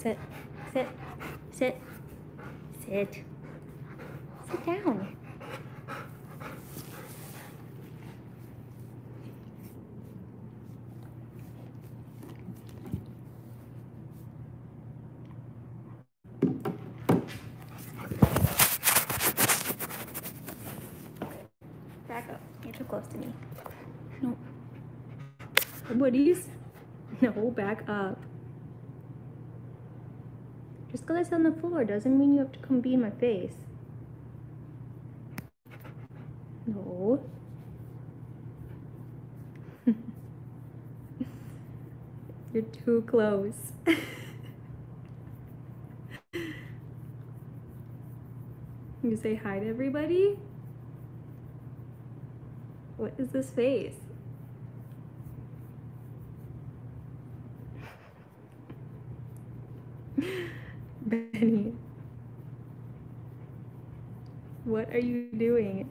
Sit. Sit. Sit. Sit. Sit down. Back up. You're too close to me. No. Buddies. No, back up. Because it's on the floor doesn't mean you have to come be in my face. No. You're too close. you say hi to everybody? What is this face? Benny. What are you doing?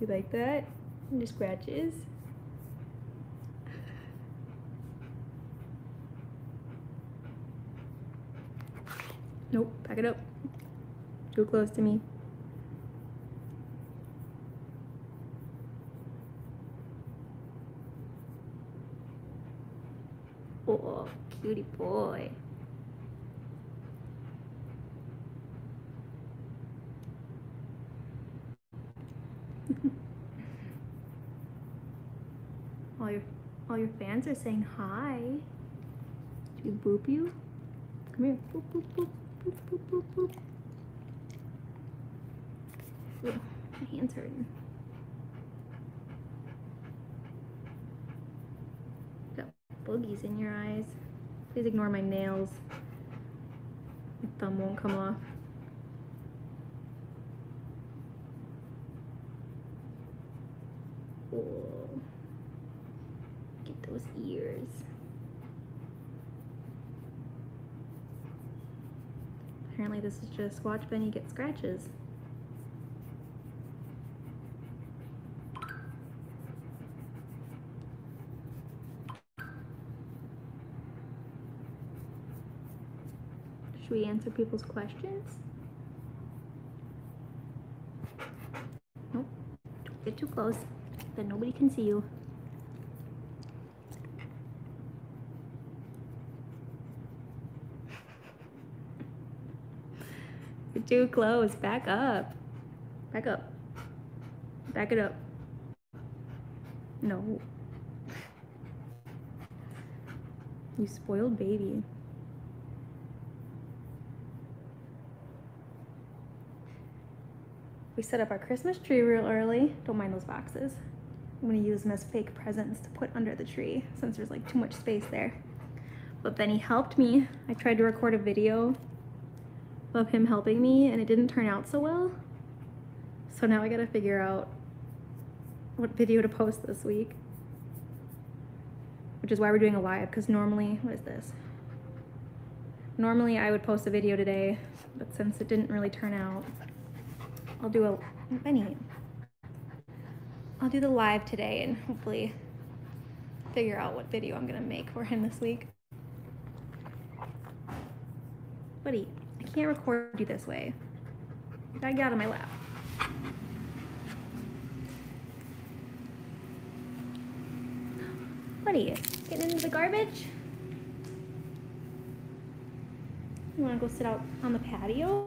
You like that? Your scratches? Nope, back it up. Too close to me. Oh, cutie boy. all your all your fans are saying hi. Should we boop you? Come here. Boop boop boop boop boop boop boop. Ugh, my hands hurting. Got boogies in your eyes. Please ignore my nails. My thumb won't come off. Oh. Get those ears. This is just watch Benny get scratches. Should we answer people's questions? Nope. Get too close. Then nobody can see you. Too close. Back up. Back up. Back it up. No. You spoiled baby. We set up our Christmas tree real early. Don't mind those boxes. I'm gonna use them as fake presents to put under the tree since there's like too much space there. But Benny helped me. I tried to record a video of him helping me and it didn't turn out so well. So now I gotta figure out what video to post this week. Which is why we're doing a live, because normally, what is this? Normally I would post a video today, but since it didn't really turn out, I'll do a, Benny, I'll do the live today and hopefully figure out what video I'm gonna make for him this week. Buddy, can't record you this way. You gotta get out of my lap. Buddy, getting into the garbage? You wanna go sit out on the patio?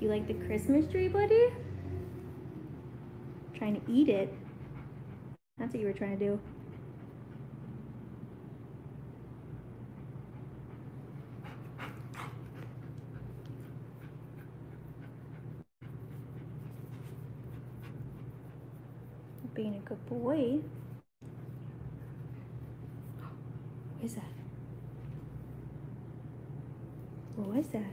You like the Christmas tree, buddy? Trying to eat it. That's what you were trying to do. Being a good boy. What is that? What was that?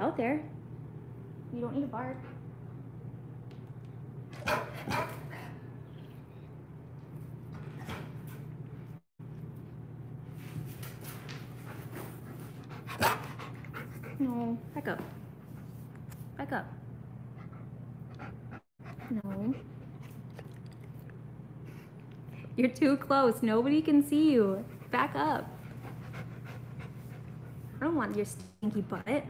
Out there. You don't need a bark. No, back up. Back up. No. You're too close. Nobody can see you. Back up. I don't want your stinky butt.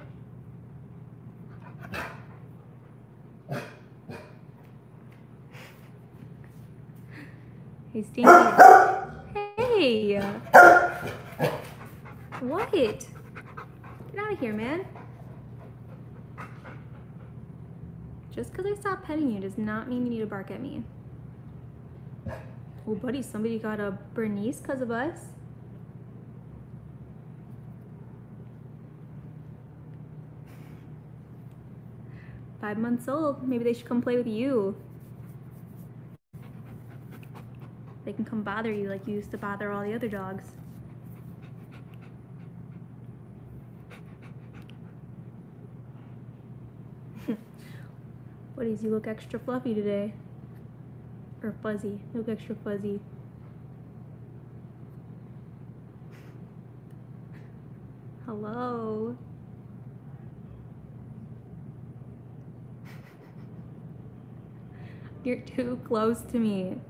Hey, Stinky. Hey! What? Get out of here, man. Just because I stop petting you does not mean you need to bark at me. Oh, buddy, somebody got a Bernese because of us. Five months old. Maybe they should come play with you. They can come bother you like you used to bother all the other dogs. Buddies, you look extra fluffy today. Or fuzzy. You look extra fuzzy. Hello. You're too close to me.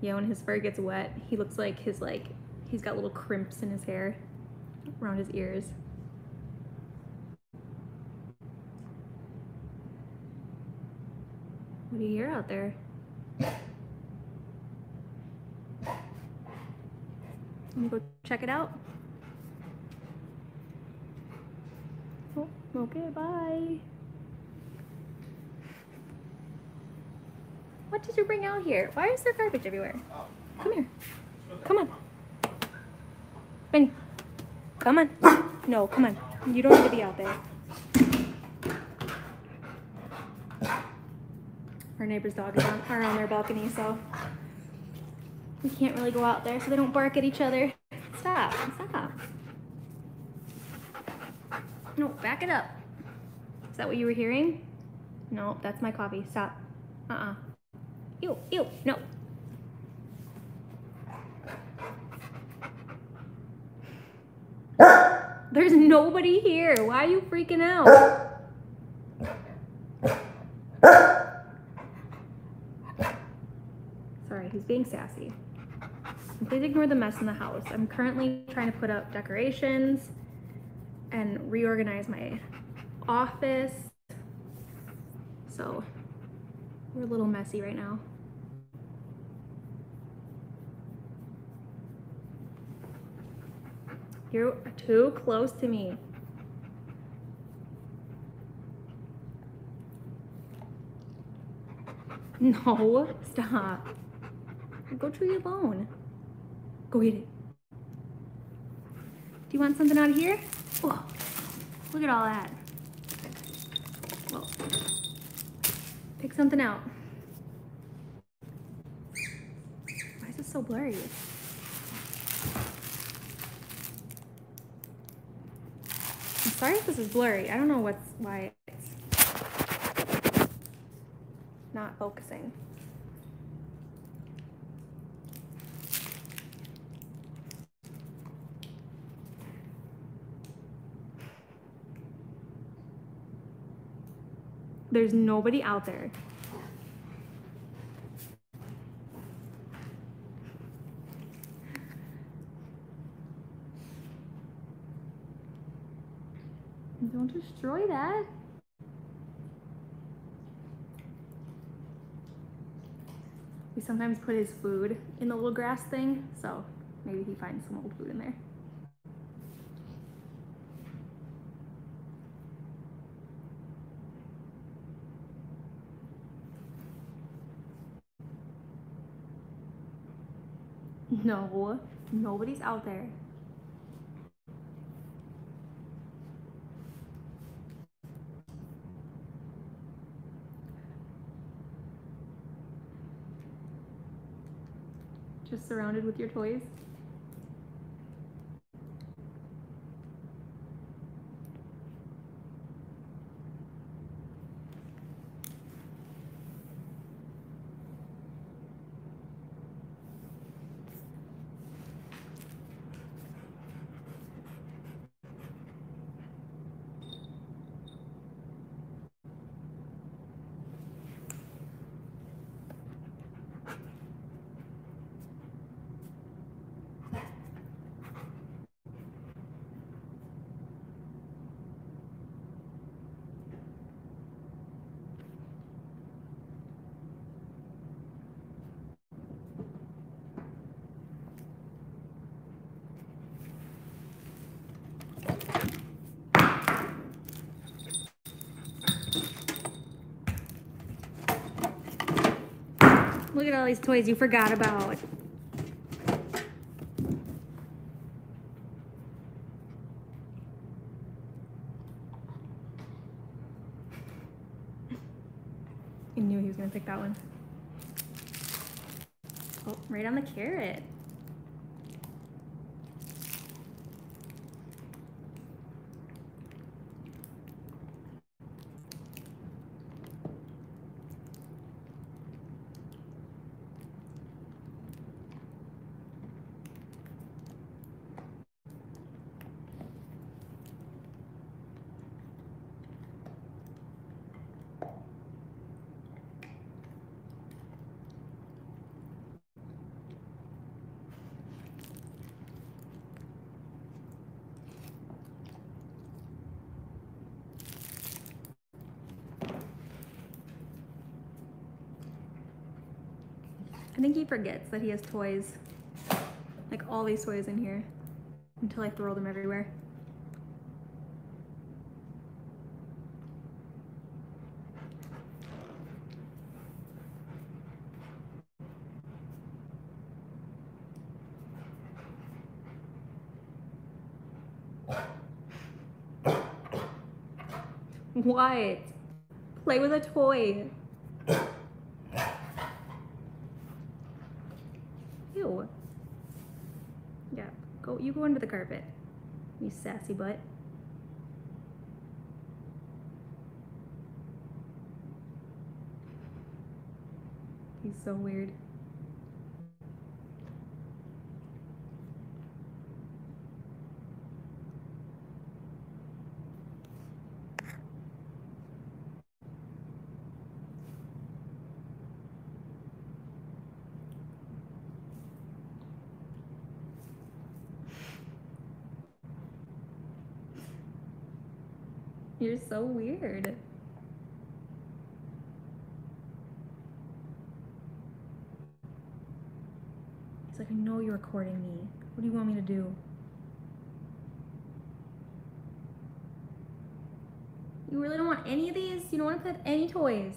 Yeah, when his fur gets wet, he looks like his like he's got little crimps in his hair around his ears. What do you hear out there? Let me go check it out. Oh, okay, bye. What did you bring out here? Why is there garbage everywhere? Come here. Come on. Benny. Come on. No, come on. You don't need to be out there. Our neighbor's dog is on, are on their balcony, so we can't really go out there so they don't bark at each other. Stop. Stop. No, back it up. Is that what you were hearing? No, that's my coffee. Stop. Uh-uh. Ew, ew, no. There's nobody here. Why are you freaking out? Sorry, he's being sassy. Please ignore the mess in the house. I'm currently trying to put up decorations and reorganize my office. So we're a little messy right now. You're too close to me. No, stop. Go chew your bone. Go eat it. Do you want something out of here? Oh, look at all that. Well, pick something out. Why is it so blurry? Sorry if this is blurry. I don't know what's why it's not focusing. There's nobody out there. Don't destroy that. We sometimes put his food in the little grass thing, so maybe he finds some old food in there. No, nobody's out there. Just surrounded with your toys. Look at all these toys you forgot about. I knew he was gonna pick that one. Oh, right on the carrot. I think he forgets that he has toys. Like all these toys in here. Until I throw them everywhere. What? Play with a toy. Ew. Yeah, go you go under the carpet. You sassy butt. He's so weird. You're so weird. He's like, I know you're recording me. What do you want me to do? You really don't want any of these? You don't want to play with any toys?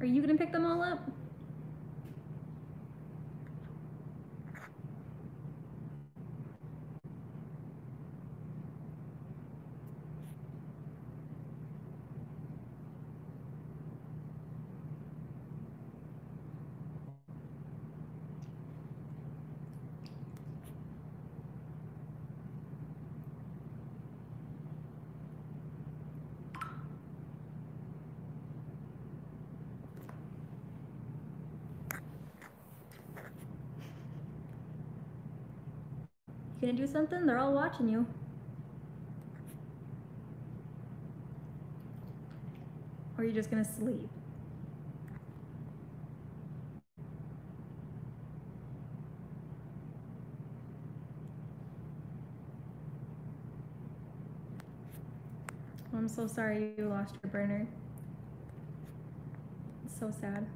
Are you gonna pick them all up? You gonna do something? They're all watching you. Or are you just gonna sleep? I'm so sorry you lost your Berner. It's so sad.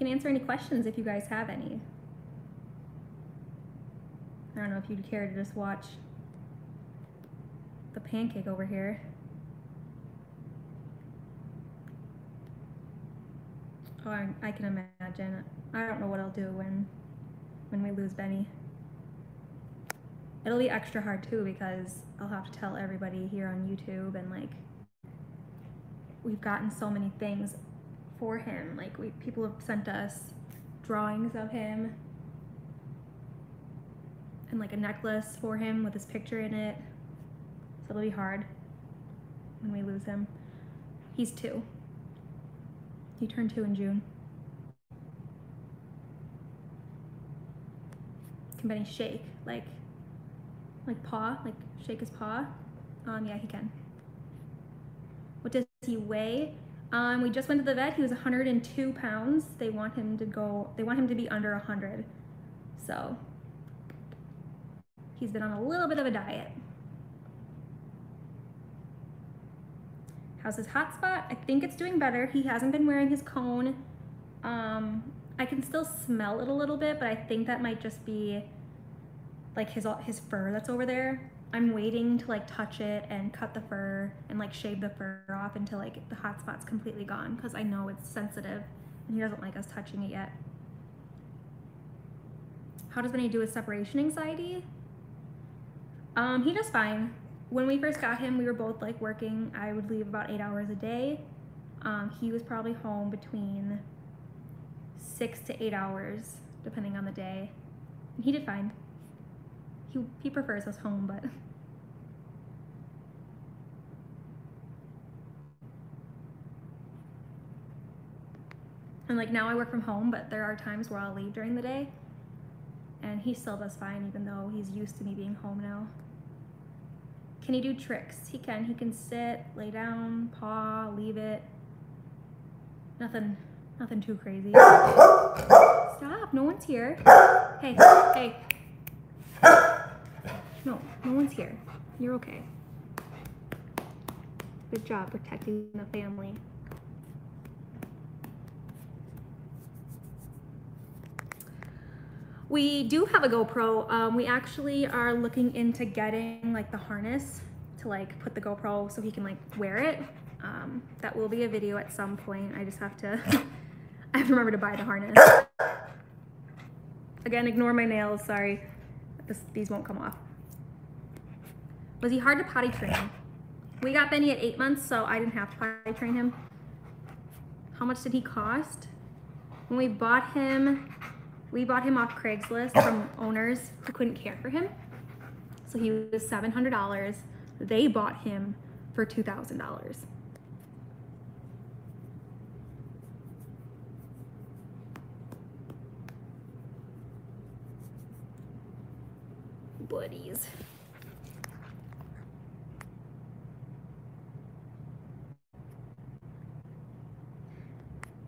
Can answer any questions if you guys have any. I don't know if you'd care to just watch the pancake over here. Oh, I, I can imagine. I don't know what I'll do when when we lose Benny. It'll be extra hard too because I'll have to tell everybody here on YouTube and like we've gotten so many things for him. Like we people have sent us drawings of him and like a necklace for him with his picture in it. So it'll be hard when we lose him. He's two. He turned two in June. Can Benny shake? Like like paw? Like shake his paw? Um yeah he can. What does he weigh? Um, we just went to the vet. He was 102 pounds. They want him to go. They want him to be under 100. So he's been on a little bit of a diet. How's his hotspot? I think it's doing better. He hasn't been wearing his cone. Um, I can still smell it a little bit, but I think that might just be like his his fur that's over there. I'm waiting to like touch it and cut the fur and like shave the fur off until like the hot spot's completely gone because I know it's sensitive and he doesn't like us touching it yet. How does Benny do with separation anxiety? Um, he does fine. When we first got him, we were both like working. I would leave about eight hours a day. Um, he was probably home between six to eight hours, depending on the day. And he did fine he, he prefers us home, but and like now I work from home, but there are times where I'll leave during the day and he still does fine even though he's used to me being home now. Can he do tricks? He can. He can sit, lay down, paw, leave it. Nothing, nothing too crazy. Stop, no one's here. Hey, hey, no, no one's here. You're okay. Good job protecting the family. We do have a GoPro. Um, we actually are looking into getting like the harness to like put the GoPro so he can like wear it. Um, that will be a video at some point. I just have to, I have to remember to buy the harness. Again, ignore my nails, sorry. This, these won't come off. Was he hard to potty train? We got Benny at eight months, so I didn't have to potty train him. How much did he cost? When we bought him, we bought him off Craigslist from owners who couldn't care for him. So he was $700. They bought him for $2,000. Buddies.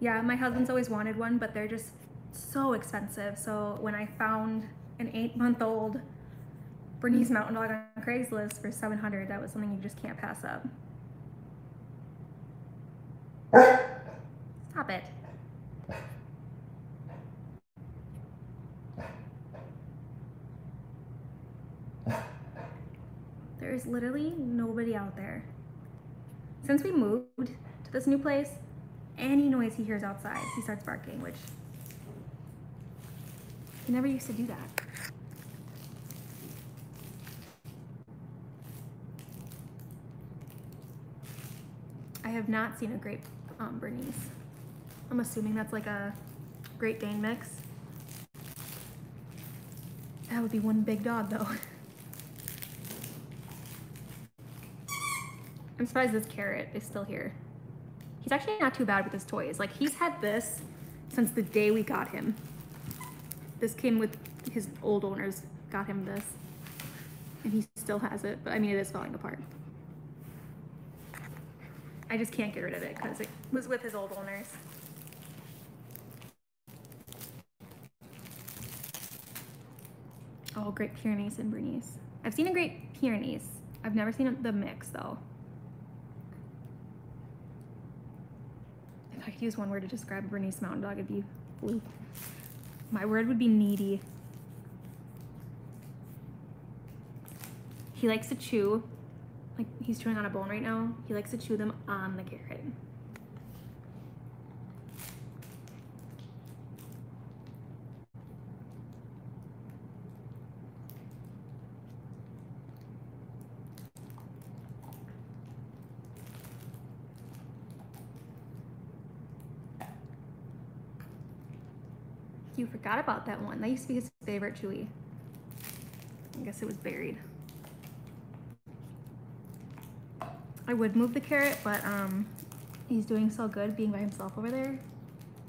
Yeah, my husband's always wanted one, but they're just so expensive. So when I found an eight month old Bernese mm. Mountain Dog on Craigslist for 700, that was something you just can't pass up. Stop it. There's literally nobody out there. Since we moved to this new place, any noise he hears outside, he starts barking, which he never used to do that. I have not seen a Great um, Bernese. I'm assuming that's like a Great Dane mix. That would be one big dog though. I'm surprised this carrot is still here. He's actually not too bad with his toys. Like he's had this since the day we got him. This came with his old owners got him this and he still has it, but I mean, it is falling apart. I just can't get rid of it because it was with his old owners. Oh, Great Pyrenees and Bernese. I've seen a Great Pyrenees. I've never seen the mix though. I could use one word to describe a Bernese Mountain Dog, it'd be blue. My word would be needy. He likes to chew, like he's chewing on a bone right now. He likes to chew them on the carrot. You forgot about that one. That used to be his favorite chewy. I guess it was buried. I would move the carrot, but um, he's doing so good being by himself over there.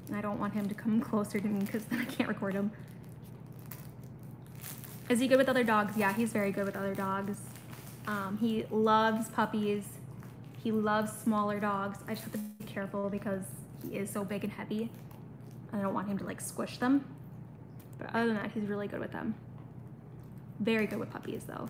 And I don't want him to come closer to me because then I can't record him. Is he good with other dogs? Yeah, he's very good with other dogs. Um, he loves puppies. He loves smaller dogs. I just have to be careful because he is so big and heavy. I don't want him to like squish them. But other than that, he's really good with them. Very good with puppies though.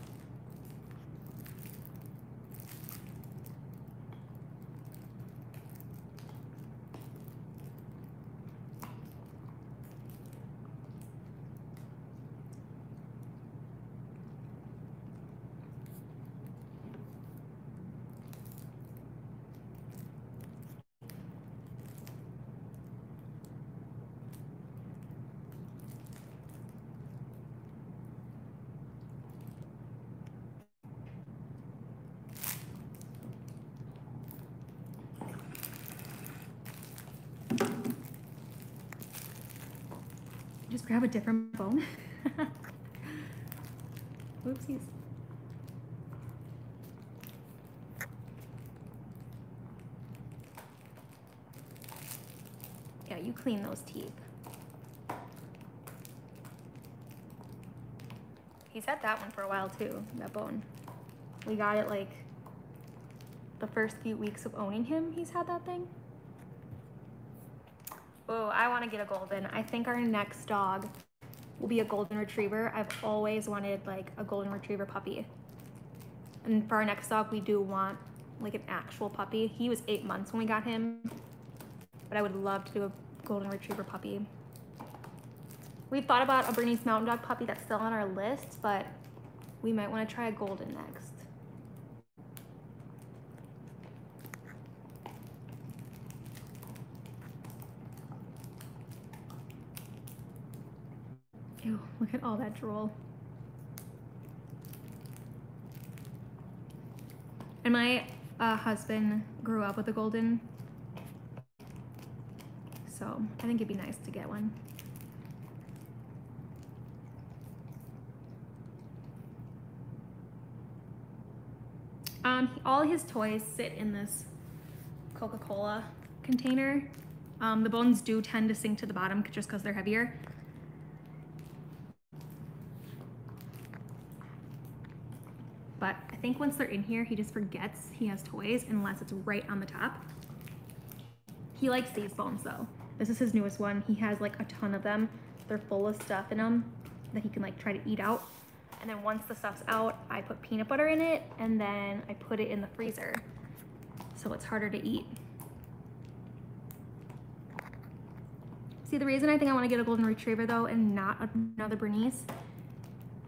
Grab a different bone. Oopsies. Yeah, you clean those teeth. He's had that one for a while too, that bone. We got it like the first few weeks of owning him, he's had that thing. I want to get a golden. I think our next dog will be a golden retriever. I've always wanted like a golden retriever puppy. And for our next dog, we do want like an actual puppy. He was eight months when we got him, but I would love to do a golden retriever puppy. We've thought about a Bernese Mountain Dog puppy that's still on our list, but we might want to try a golden next. Ew, look at all that drool. And my uh, husband grew up with a golden. So I think it'd be nice to get one. Um, all his toys sit in this Coca-Cola container. Um, the bones do tend to sink to the bottom just because they're heavier. But I think once they're in here, he just forgets he has toys unless it's right on the top. He likes these bones though. This is his newest one. He has like a ton of them. They're full of stuff in them that he can like try to eat out. And then once the stuff's out, I put peanut butter in it and then I put it in the freezer. So it's harder to eat. See, the reason I think I want to get a golden retriever though and not another Bernese,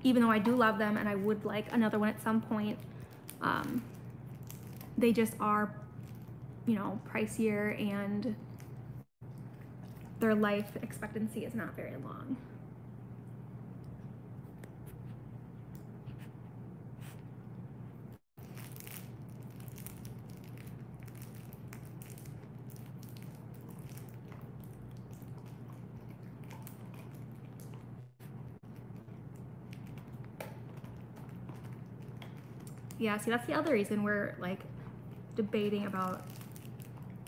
even though I do love them and I would like another one at some point, um, they just are, you know, pricier and their life expectancy is not very long. Yeah, see, that's the other reason we're like debating about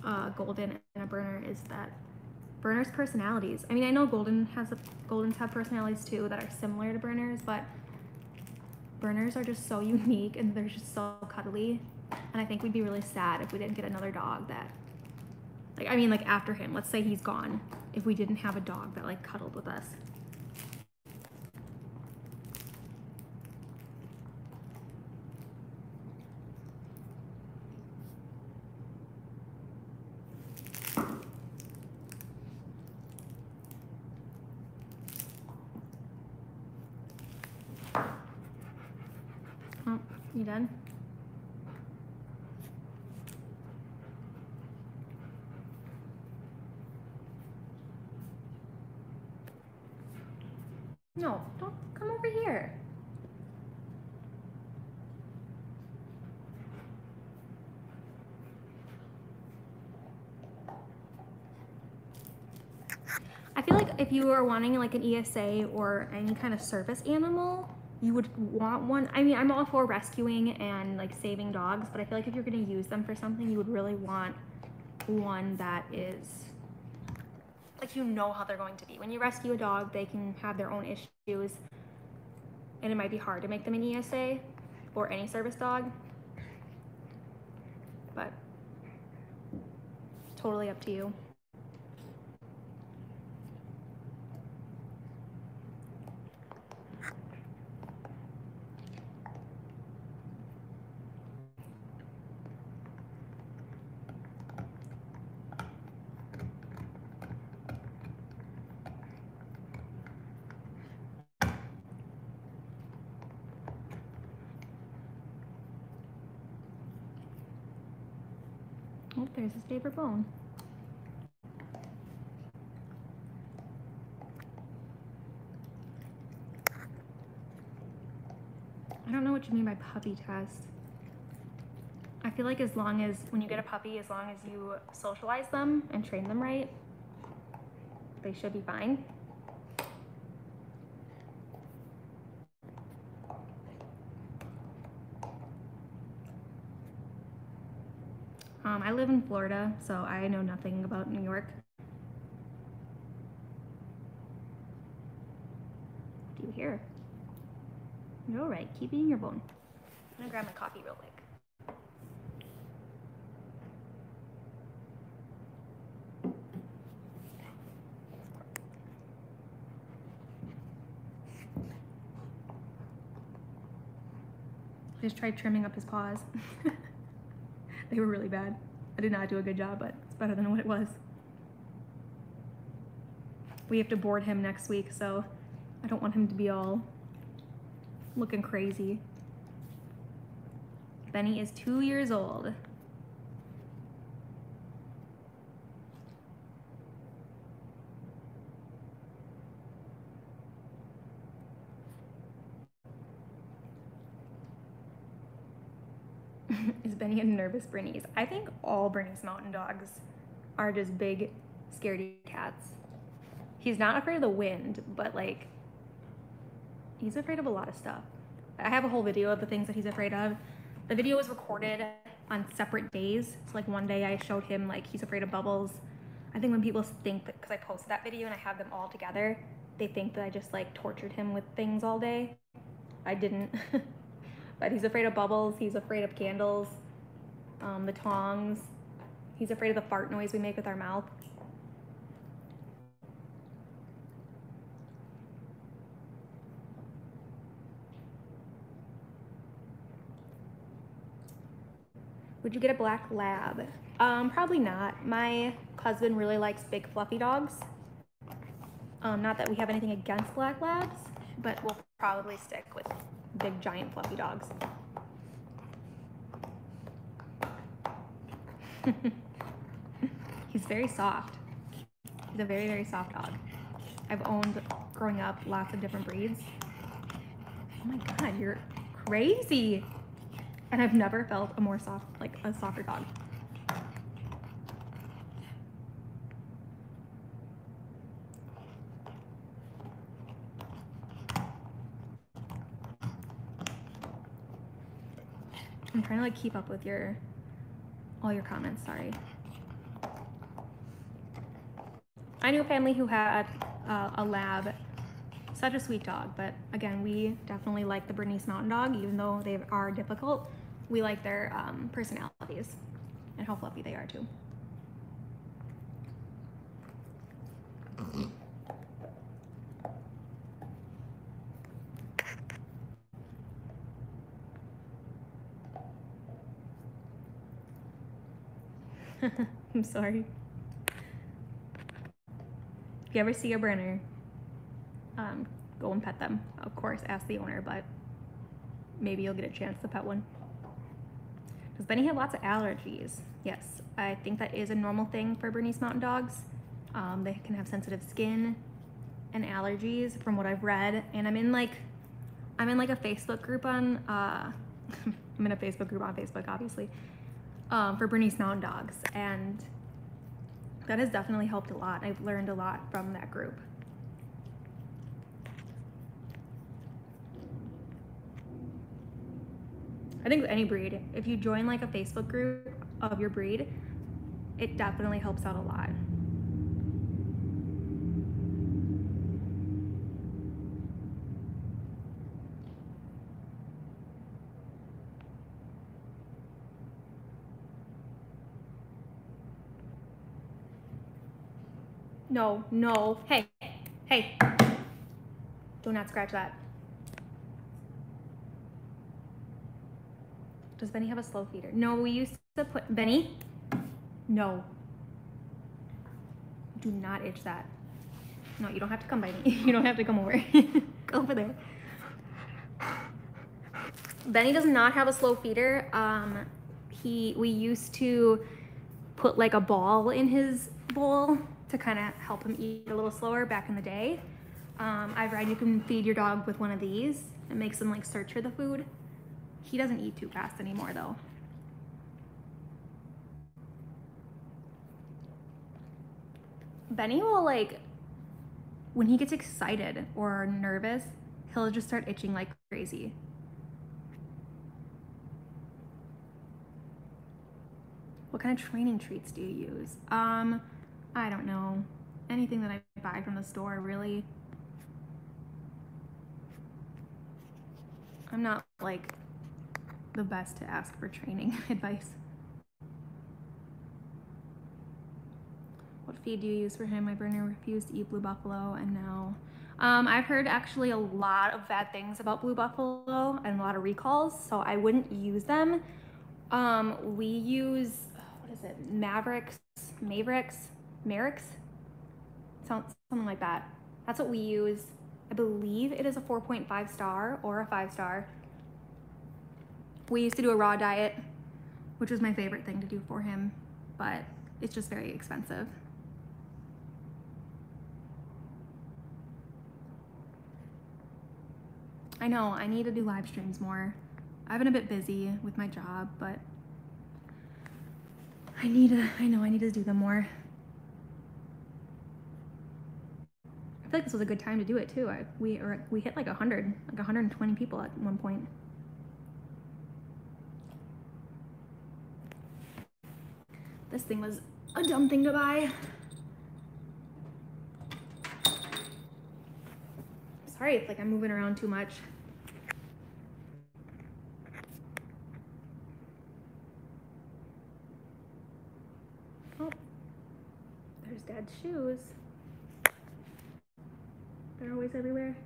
uh, Golden and a Berner is that Berners' personalities. I mean, I know Golden has a, Goldens have personalities too that are similar to Berners, but Berners are just so unique and they're just so cuddly. And I think we'd be really sad if we didn't get another dog that, like, I mean, like after him, let's say he's gone, if we didn't have a dog that like cuddled with us. Oh, you done? No, don't come over here. I feel like if you are wanting like an ESA or any kind of service animal, you would want one. I mean, I'm all for rescuing and like saving dogs, but I feel like if you're gonna use them for something, you would really want one that is like you know how they're going to be. When you rescue a dog, they can have their own issues, and it might be hard to make them an ESA or any service dog. But totally up to you. His favorite bone. I don't know what you mean by puppy test. I feel like as long as, when you get a puppy, as long as you socialize them and train them right, they should be fine. Um, I live in Florida, so I know nothing about New York. What do you hear? You're all right. Keep eating your bone. I'm gonna grab my coffee real quick. Just tried trimming up his paws. they were really bad. I did not do a good job, but it's better than what it was. We have to board him next week, so I don't want him to be all looking crazy. Benny is two years old. Is Benny a nervous Bernese? I think all Bernese mountain dogs are just big, scaredy cats. He's not afraid of the wind, but like, he's afraid of a lot of stuff. I have a whole video of the things that he's afraid of. The video was recorded on separate days. So like one day I showed him like he's afraid of bubbles. I think when people think that because I posted that video and I have them all together, they think that I just like tortured him with things all day. I didn't. but he's afraid of bubbles. He's afraid of candles, um, the tongs. He's afraid of the fart noise we make with our mouth. Would you get a black lab? Um, probably not. My husband really likes big fluffy dogs. Um, not that we have anything against black labs, but we'll probably stick with big giant fluffy dogs. He's very soft. He's a very, very soft dog. I've owned, growing up, lots of different breeds. Oh my God, you're crazy. And I've never felt a more soft, like a softer dog. I'm trying to like keep up with your, all your comments, sorry. I knew a family who had uh, a lab, such a sweet dog, but again, we definitely like the Bernese Mountain Dog, even though they are difficult. We like their um, personalities and how fluffy they are too. I'm sorry. If you ever see a Berner, um, go and pet them. Of course, ask the owner, but maybe you'll get a chance to pet one. Does Benny have lots of allergies? Yes, I think that is a normal thing for Bernese Mountain Dogs. Um, they can have sensitive skin and allergies from what I've read. And I'm in like, I'm in like a Facebook group on, uh, I'm in a Facebook group on Facebook, obviously, um, for Bernese Mountain Dogs. And that has definitely helped a lot. I've learned a lot from that group. I think any breed, if you join like a Facebook group of your breed, it definitely helps out a lot. No, no. Hey, hey. Do not scratch that. Does Benny have a slow feeder? No, we used to put, Benny? No. Do not itch that. No, you don't have to come by me. You don't have to come over. Go over there. Benny does not have a slow feeder. Um, he, we used to put like a ball in his bowl to kind of help him eat a little slower back in the day. Um, I've read you can feed your dog with one of these. It makes them like search for the food. He doesn't eat too fast anymore though. Benny will like, when he gets excited or nervous, he'll just start itching like crazy. What kind of training treats do you use? Um, I don't know. Anything that I buy from the store, really. I'm not like the best to ask for training advice. What feed do you use for him? My Berner refused to eat blue buffalo and now um, I've heard actually a lot of bad things about blue buffalo and a lot of recalls, so I wouldn't use them. Um, we use, what is it, Mavericks, Mavericks, Merricks? Something like that. That's what we use. I believe it is a 4.5 star or a five star. We used to do a raw diet, which was my favorite thing to do for him, but it's just very expensive. I know, I need to do live streams more. I've been a bit busy with my job, but I need to, I know I need to do them more. I feel like this was a good time to do it too. I, we, or we hit like 100, like 120 people at one point. This thing was a dumb thing to buy. Sorry if like I'm moving around too much. Oh, there's dad's shoes. They're always everywhere.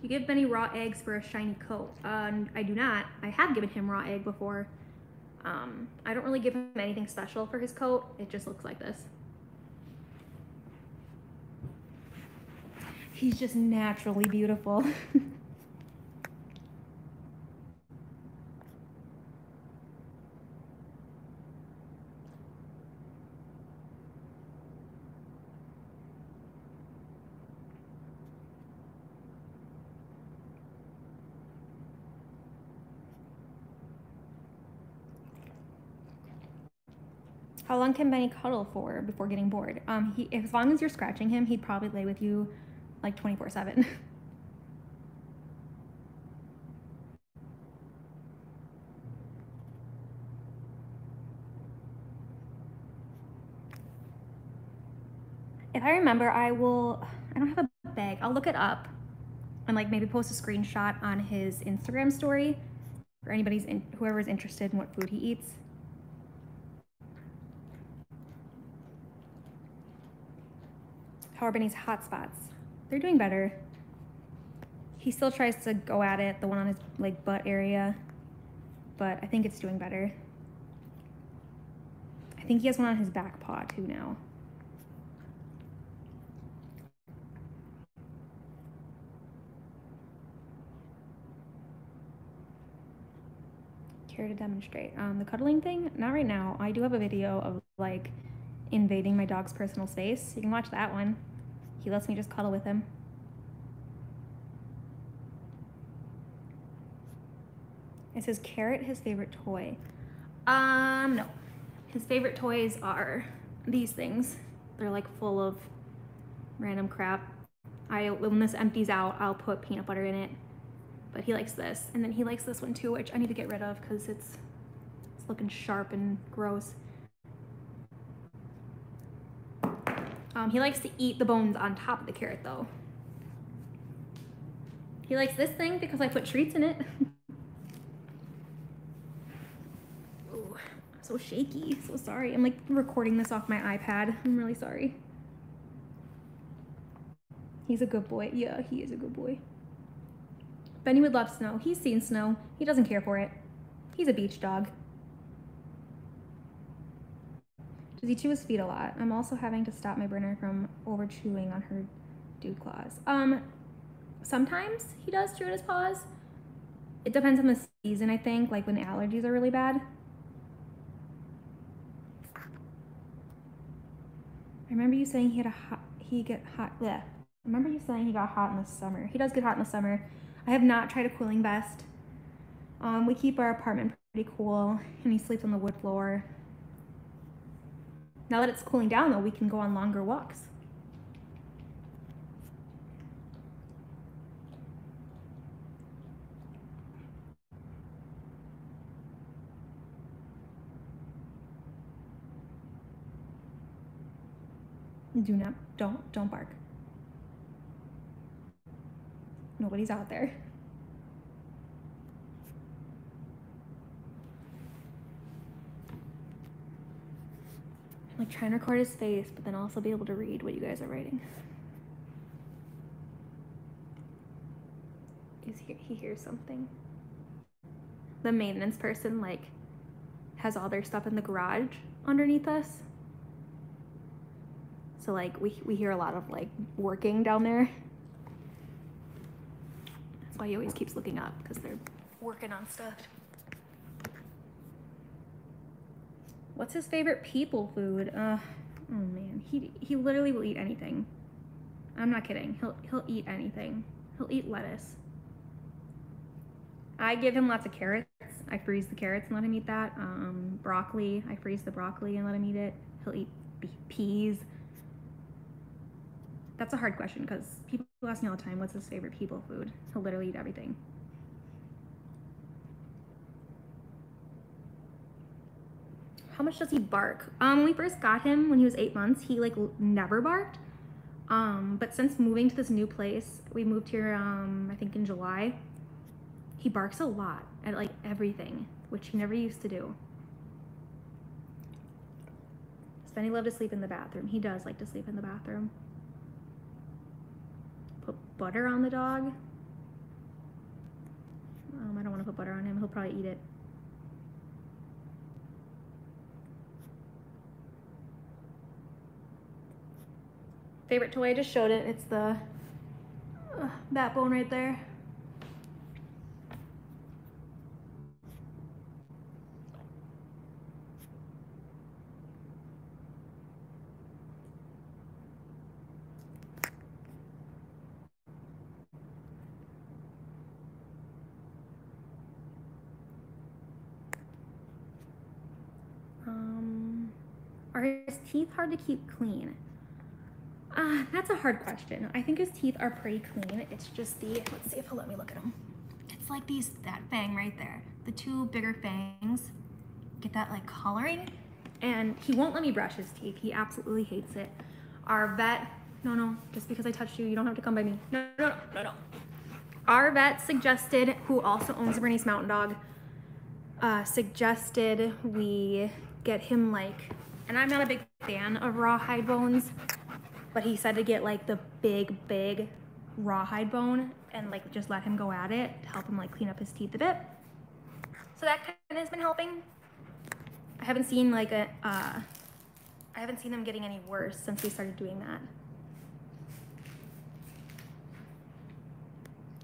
Do you give Benny raw eggs for a shiny coat? Uh, I do not. I have given him raw egg before. Um, I don't really give him anything special for his coat. It just looks like this. He's just naturally beautiful. How long can Benny cuddle for before getting bored? Um, he, as long as you're scratching him, he'd probably lay with you like 24 7. if I remember, I will, I don't have a bag. I'll look it up and like maybe post a screenshot on his Instagram story for anybody's in, whoever's interested in what food he eats. How are Benny's hot spots? They're doing better. He still tries to go at it, the one on his like butt area, but I think it's doing better. I think he has one on his back paw too now. Care to demonstrate? Um, the cuddling thing? Not right now. I do have a video of like invading my dog's personal space. You can watch that one. He lets me just cuddle with him. It says carrot his favorite toy. Um, no. His favorite toys are these things. They're like full of random crap. I when this empties out, I'll put peanut butter in it. But he likes this. And then he likes this one too, which I need to get rid of because it's it's looking sharp and gross. Um, he likes to eat the bones on top of the carrot though. He likes this thing because I put treats in it. Ooh, I'm so shaky, so sorry. I'm like recording this off my iPad. I'm really sorry. He's a good boy. Yeah, he is a good boy. Benny would love snow. He's seen snow. He doesn't care for it. He's a beach dog. Does he chew his feet a lot? I'm also having to stop my Berner from over chewing on her dew claws. Um, sometimes he does chew on his paws. It depends on the season, I think, like when allergies are really bad. I remember you saying he had a hot, he get hot, yeah. I remember you saying he got hot in the summer. He does get hot in the summer. I have not tried a cooling vest. Um, we keep our apartment pretty cool and he sleeps on the wood floor. Now that it's cooling down though, we can go on longer walks. Do not, don't, don't bark. Nobody's out there. Like trying to record his face, but then also be able to read what you guys are writing. Is he, he hears something? The maintenance person like has all their stuff in the garage underneath us. So like we, we hear a lot of like working down there. That's why he always keeps looking up because they're working on stuff. What's his favorite people food? Uh, oh man, he he literally will eat anything. I'm not kidding. He'll he'll eat anything. He'll eat lettuce. I give him lots of carrots. I freeze the carrots and let him eat that. Um, broccoli, I freeze the broccoli and let him eat it. He'll eat peas that's a hard question because people ask me all the time, what's his favorite people food? He'll literally eat everything. How much does he bark? Um, when we first got him, when he was eight months, he like never barked. Um, but since moving to this new place, we moved here, um, I think in July, he barks a lot at like everything, which he never used to do. Spenny loved to sleep in the bathroom. He does like to sleep in the bathroom put butter on the dog. Um, I don't want to put butter on him. He'll probably eat it. Favorite toy, I just showed it. It's the uh, bat bone right there. Are his teeth hard to keep clean? Uh, that's a hard question. I think his teeth are pretty clean. It's just the, let's see if he'll let me look at him. It's like these, that fang right there. The two bigger fangs. Get that like coloring. And he won't let me brush his teeth. He absolutely hates it. Our vet, no, no, just because I touched you, you don't have to come by me. No, no, no, no, no. Our vet suggested, who also owns a Bernese Mountain Dog, uh, suggested we get him like and I'm not a big fan of rawhide bones, but he said to get like the big, big rawhide bone and like just let him go at it to help him like clean up his teeth a bit. So that kind of has been helping. I haven't seen like a, uh, I haven't seen them getting any worse since we started doing that.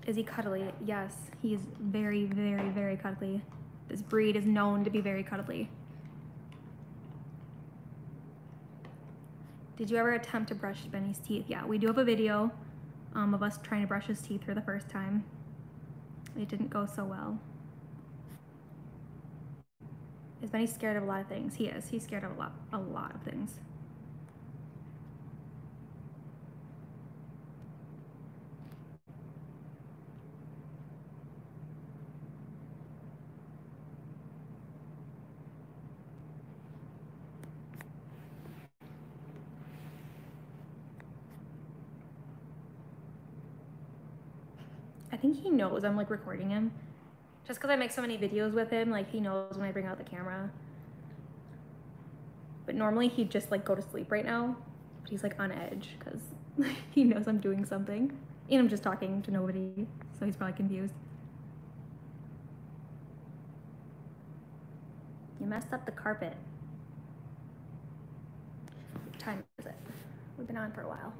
Is he cuddly? Yes, he's very, very, very cuddly. This breed is known to be very cuddly. Did you ever attempt to brush Benny's teeth? Yeah, we do have a video um, of us trying to brush his teeth for the first time. It didn't go so well. Is Benny scared of a lot of things? He is. He's scared of a lot, a lot of things. Think he knows I'm like recording him. Just because I make so many videos with him, like he knows when I bring out the camera. But normally he'd just like go to sleep right now. But he's like on edge because he knows I'm doing something. And I'm just talking to nobody, so he's probably confused. You messed up the carpet. What time is it? We've been on for a while.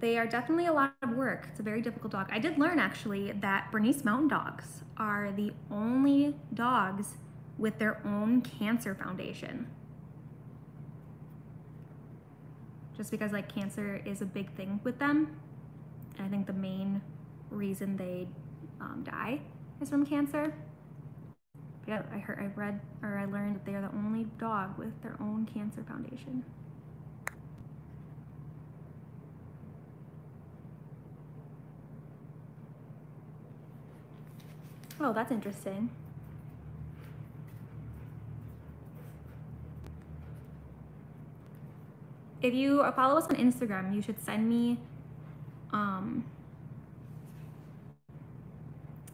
They are definitely a lot of work. It's a very difficult dog. I did learn actually that Bernese Mountain Dogs are the only dogs with their own cancer foundation. Just because like cancer is a big thing with them. And I think the main reason they um, die is from cancer. Yeah, I heard, I read, or I learned that they are the only dog with their own cancer foundation. Oh, that's interesting. If you follow us on Instagram, you should send me um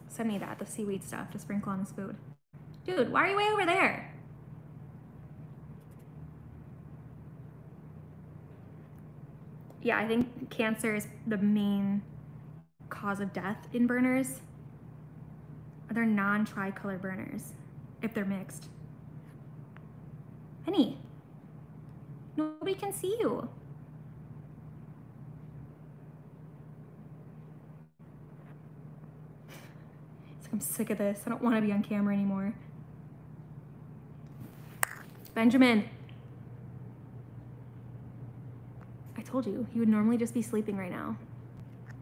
send me that, the seaweed stuff to sprinkle on this food. Dude, why are you way over there? Yeah, I think cancer is the main cause of death in berners. They're non-tricolor Berners if they're mixed. Penny, nobody can see you. I'm sick of this. I don't want to be on camera anymore. Benjamin. I told you, he would normally just be sleeping right now.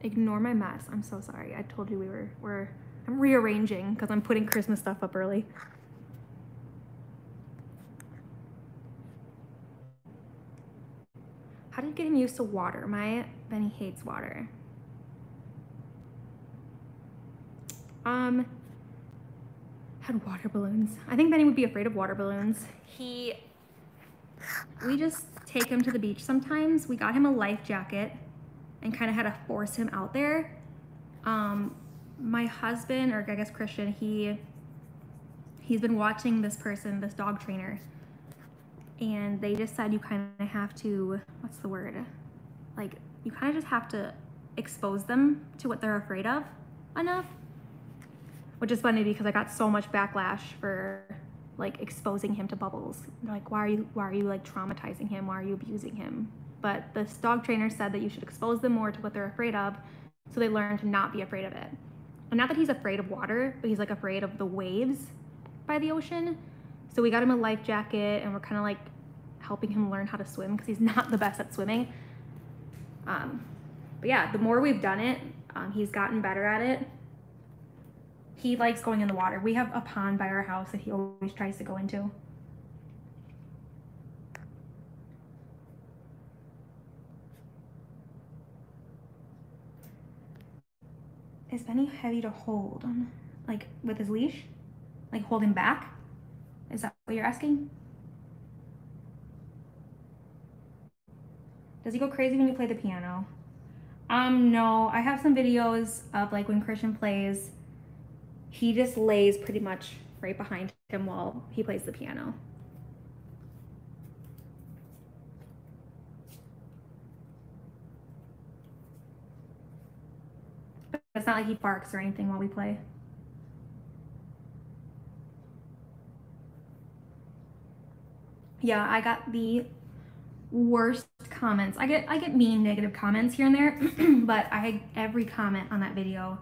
Ignore my mess. I'm so sorry. I told you we were, we're I'm rearranging because I'm putting Christmas stuff up early. How did you get him used to water? My Benny hates water. Um, had water balloons. I think Benny would be afraid of water balloons. He, we just take him to the beach sometimes. We got him a life jacket and kind of had to force him out there. Um, my husband, or I guess Christian, he he's been watching this person, this dog trainer, and they just said you kind of have to what's the word? Like you kind of just have to expose them to what they're afraid of enough. Which is funny because I got so much backlash for like exposing him to bubbles. like, why are you why are you like traumatizing him? Why are you abusing him? But this dog trainer said that you should expose them more to what they're afraid of so they learn to not be afraid of it not that he's afraid of water, but he's like afraid of the waves by the ocean. So we got him a life jacket and we're kind of like helping him learn how to swim because he's not the best at swimming. Um, but yeah, the more we've done it, um, he's gotten better at it. He likes going in the water. We have a pond by our house that he always tries to go into. Is Benny heavy to hold like with his leash? Like hold him back? Is that what you're asking? Does he go crazy when you play the piano? Um, no, I have some videos of like when Christian plays, he just lays pretty much right behind him while he plays the piano. It's not like he barks or anything while we play. Yeah, I got the worst comments. I get I get mean negative comments here and there, but I had every comment on that video.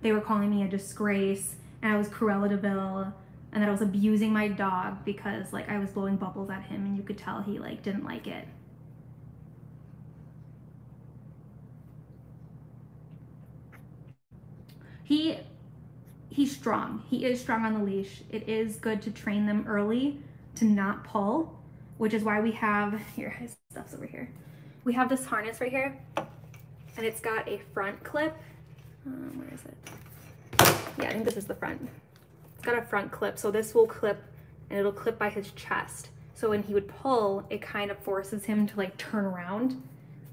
They were calling me a disgrace and I was Cruella de Vil and that I was abusing my dog because like I was blowing bubbles at him and you could tell he like didn't like it. He he's strong. He is strong on the leash. It is good to train them early to not pull, which is why we have here his stuff's over here. We have this harness right here, and it's got a front clip. Um, where is it? Yeah, I think this is the front. It's got a front clip, so this will clip and it'll clip by his chest. So when he would pull, it kind of forces him to like turn around.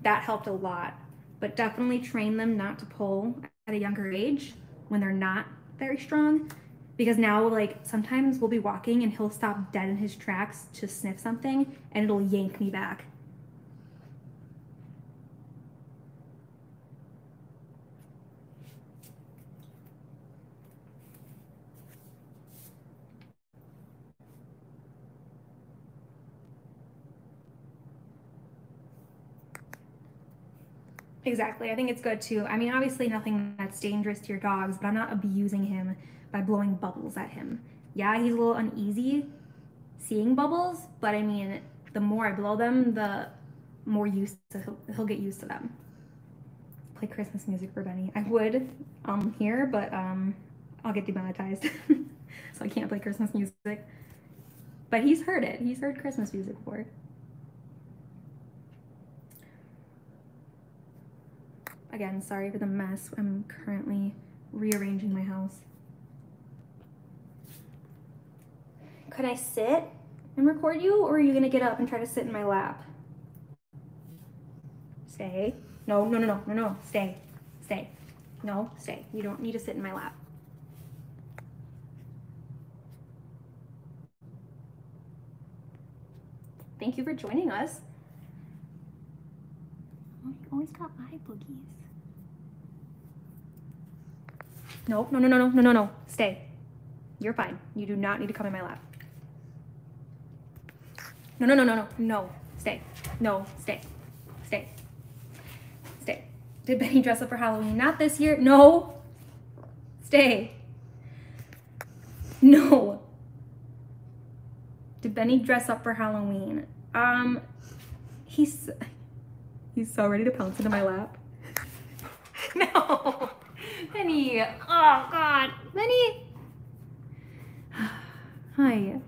That helped a lot, but definitely train them not to pull at a younger age when they're not very strong because now like sometimes we'll be walking and he'll stop dead in his tracks to sniff something and it'll yank me back. Exactly. I think it's good too. I mean, obviously, nothing that's dangerous to your dogs, but I'm not abusing him by blowing bubbles at him. Yeah, he's a little uneasy seeing bubbles, but I mean, the more I blow them, the more used to he'll, he'll get used to them. Play Christmas music for Benny. I would um here, but um I'll get demonetized, so I can't play Christmas music. But he's heard it. He's heard Christmas music before. Again, sorry for the mess. I'm currently rearranging my house. Could I sit and record you, or are you gonna get up and try to sit in my lap? Stay. No, no, no, no, no, no. Stay. Stay. No, stay. You don't need to sit in my lap. Thank you for joining us. Oh, you always got eye boogies. No, no, no, no, no, no, no, no. Stay. You're fine. You do not need to come in my lap. No, no, no, no, no, no. Stay. No, stay. Stay. Stay. Did Benny dress up for Halloween? Not this year. No. Stay. No. Did Benny dress up for Halloween? Um, he's he's so ready to pounce into my lap. no. Benny. Oh, God. Benny. Hi.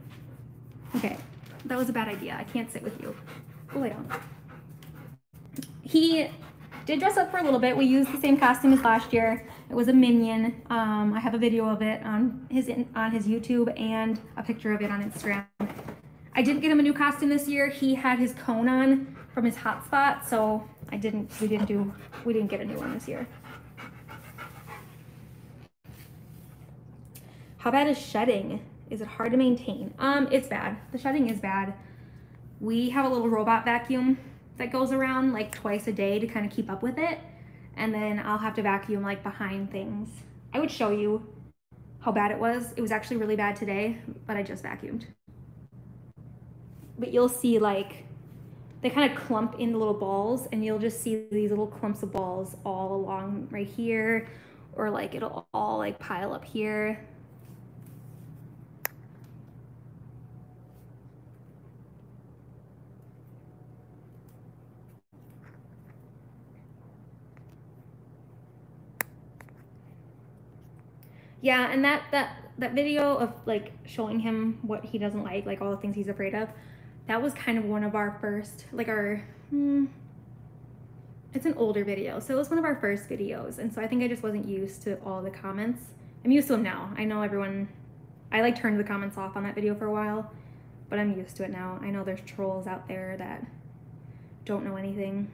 Okay. That was a bad idea. I can't sit with you. Go lay down. He did dress up for a little bit. We used the same costume as last year. It was a minion. Um, I have a video of it on his on his YouTube and a picture of it on Instagram. I didn't get him a new costume this year. He had his cone on from his hotspot, so I didn't. We didn't do. We didn't get a new one this year. How bad is shedding? Is it hard to maintain? Um, it's bad. The shedding is bad. We have a little robot vacuum that goes around like twice a day to kind of keep up with it. And then I'll have to vacuum like behind things. I would show you how bad it was. It was actually really bad today, but I just vacuumed. But you'll see like they kind of clump in little balls and you'll just see these little clumps of balls all along right here or like it'll all like pile up here yeah and that that that video of like showing him what he doesn't like like all the things he's afraid of that was kind of one of our first like our hmm, it's an older video so it was one of our first videos and so i think i just wasn't used to all the comments. I'm used to them now. I know everyone i like turned the comments off on that video for a while but i'm used to it now. I know there's trolls out there that don't know anything.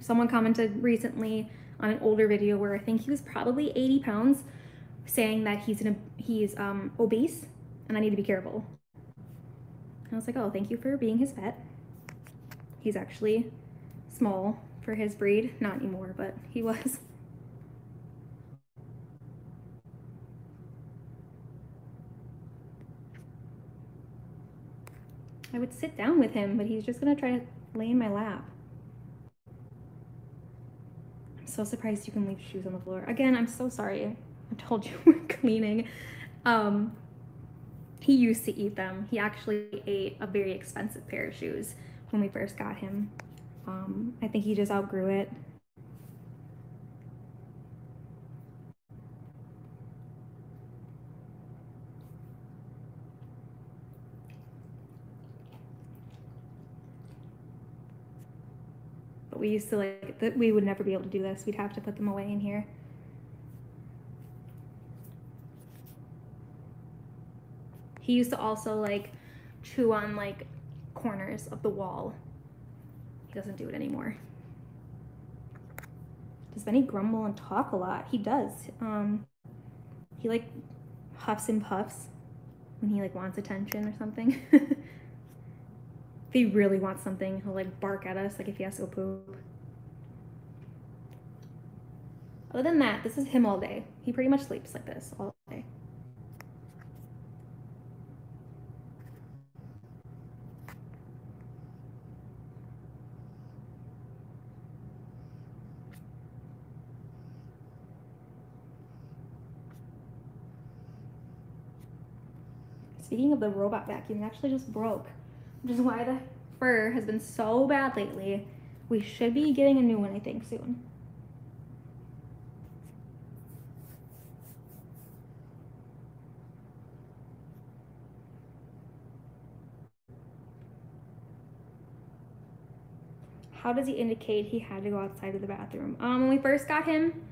Someone commented recently on an older video where i think he was probably 80 pounds saying that he's an, he's um, obese and I need to be careful. And I was like, oh, thank you for being his pet. He's actually small for his breed. Not anymore, but he was. I would sit down with him, but he's just gonna try to lay in my lap. I'm so surprised you can leave shoes on the floor. Again, I'm so sorry. I told you we're cleaning. Um, he used to eat them. He actually ate a very expensive pair of shoes when we first got him. Um, I think he just outgrew it. But we used to like, that we would never be able to do this. We'd have to put them away in here. He used to also like chew on like corners of the wall. He doesn't do it anymore. Does Benny grumble and talk a lot? He does. Um, he like huffs and puffs when he like wants attention or something. if he really wants something, he'll like bark at us, like if he has to go poop. Other than that, this is him all day. He pretty much sleeps like this all day. Speaking of the robot vacuum, it actually just broke, which is why the fur has been so bad lately. We should be getting a new one, I think, soon. How does he indicate he had to go outside of the bathroom? Um, when we first got him,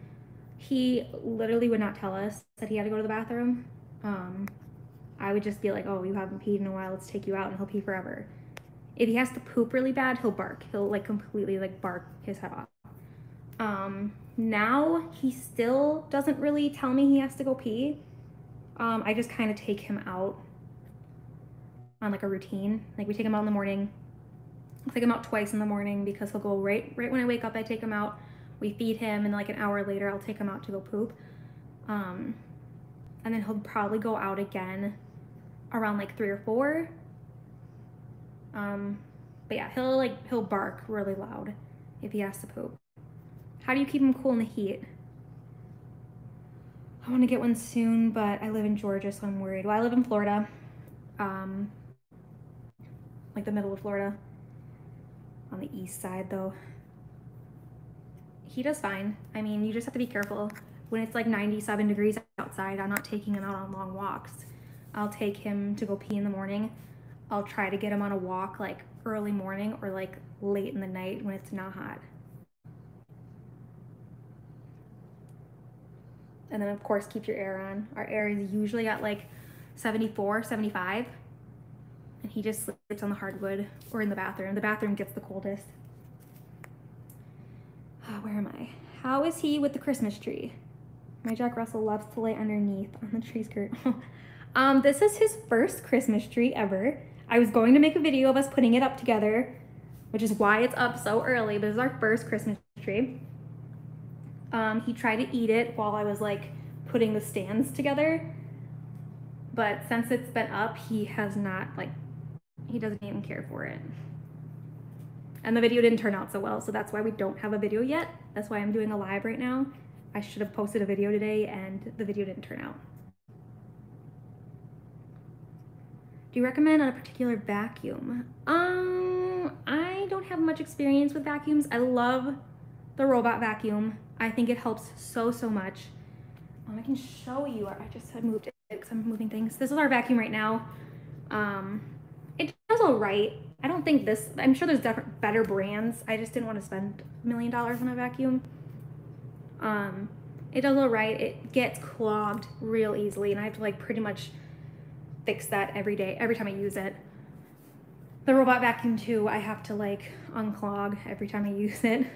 he literally would not tell us that he had to go to the bathroom. Um, I would just be like, oh, you haven't peed in a while, let's take you out, and he'll pee forever. If he has to poop really bad, he'll bark. He'll like completely like bark his head off. Um, now he still doesn't really tell me he has to go pee. Um, I just kind of take him out on like a routine. Like we take him out in the morning. I'll take him out twice in the morning because he'll go right right when I wake up. I take him out. We feed him, and like an hour later, I'll take him out to go poop. Um, and then he'll probably go out again around like three or four. Um, but yeah, he'll like he'll bark really loud if he has to poop. How do you keep him cool in the heat? I want to get one soon, but I live in Georgia, so I'm worried. Well, I live in Florida, um, like the middle of Florida, on the east side though. He does fine. I mean, you just have to be careful when it's like 97 degrees outside. I'm not taking him out on long walks I'll take him to go pee in the morning. I'll try to get him on a walk like early morning or like late in the night when it's not hot. And then of course keep your air on. Our air is usually at like 74, 75. And he just sleeps on the hardwood or in the bathroom. The bathroom gets the coldest. Oh, where am I? How is he with the Christmas tree? My Jack Russell loves to lay underneath on the tree skirt. Um, this is his first Christmas tree ever. I was going to make a video of us putting it up together, which is why it's up so early, but this is our first Christmas tree. Um, he tried to eat it while I was like putting the stands together. But since it's been up, he has not like, he doesn't even care for it. And the video didn't turn out so well, so that's why we don't have a video yet. That's why I'm doing a live right now. I should have posted a video today and the video didn't turn out. You recommend on a particular vacuum? Um, I don't have much experience with vacuums. I love the robot vacuum. I think it helps so, so much. Um, I can show you, I just had moved it because I'm moving things. This is our vacuum right now. Um, it does all right. I don't think this, I'm sure there's different, better brands. I just didn't want to spend a million dollars on a vacuum. Um, it does all right. It gets clogged real easily and I have to like pretty much fix that every day, every time I use it. The robot vacuum too, I have to like unclog every time I use it.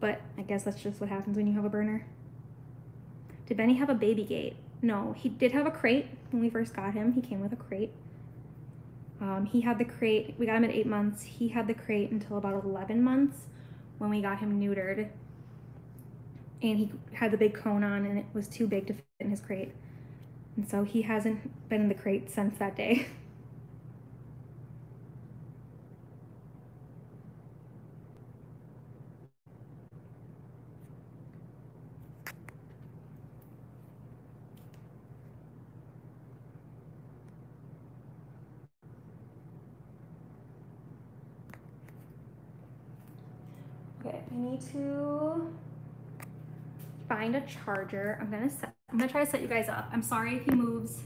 But I guess that's just what happens when you have a Berner. Did Benny have a baby gate? No, he did have a crate when we first got him. He came with a crate. Um, he had the crate, we got him at eight months. He had the crate until about 11 months when we got him neutered. And he had the big cone on and it was too big to fit in his crate. And so he hasn't been in the crate since that day. Okay, we need to find a charger. I'm gonna set I'm gonna try to set you guys up. I'm sorry if he moves.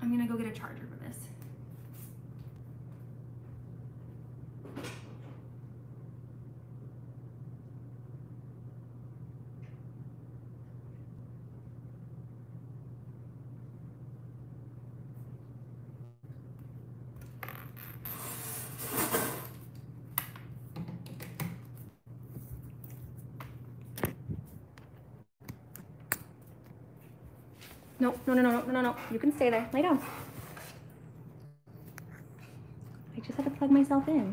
I'm gonna go get a charger No, no, no, no, no, no. You can stay there. Lay down. I just had to plug myself in.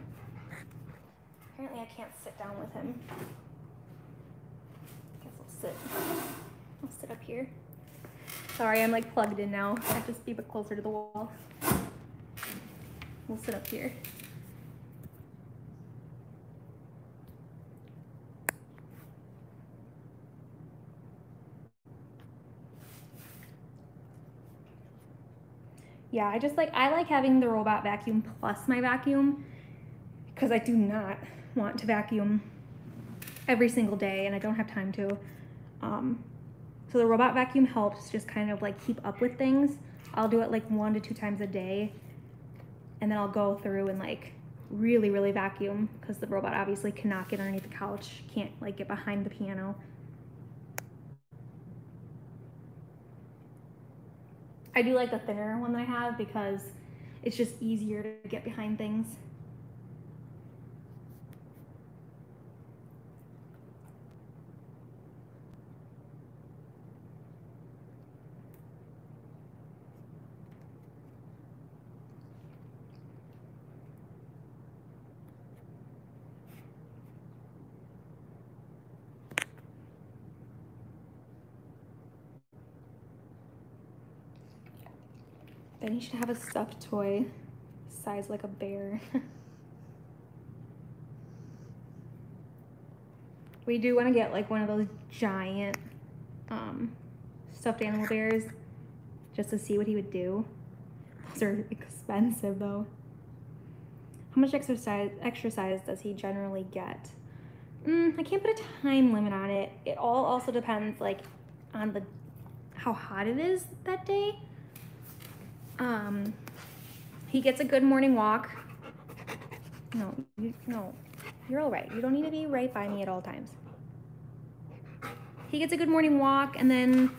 Apparently I can't sit down with him. I Guess I'll sit. I'll sit up here. Sorry, I'm like plugged in now. I have to be a bit closer to the wall. We'll sit up here. Yeah, I just like, I like having the robot vacuum plus my vacuum because I do not want to vacuum every single day and I don't have time to. Um, so the robot vacuum helps just kind of like keep up with things. I'll do it like one to two times a day and then I'll go through and like really, really vacuum because the robot obviously cannot get underneath the couch, can't like get behind the piano. I do like the thinner one that I have because it's just easier to get behind things. Then should have a stuffed toy size like a bear. we do want to get like one of those giant um, stuffed animal bears just to see what he would do. Those are expensive though. How much exercise exercise does he generally get? Mm, I can't put a time limit on it. It all also depends like on the how hot it is that day. Um, he gets a good morning walk. No, you, no, you're all right. You don't need to be right by me at all times. He gets a good morning walk and then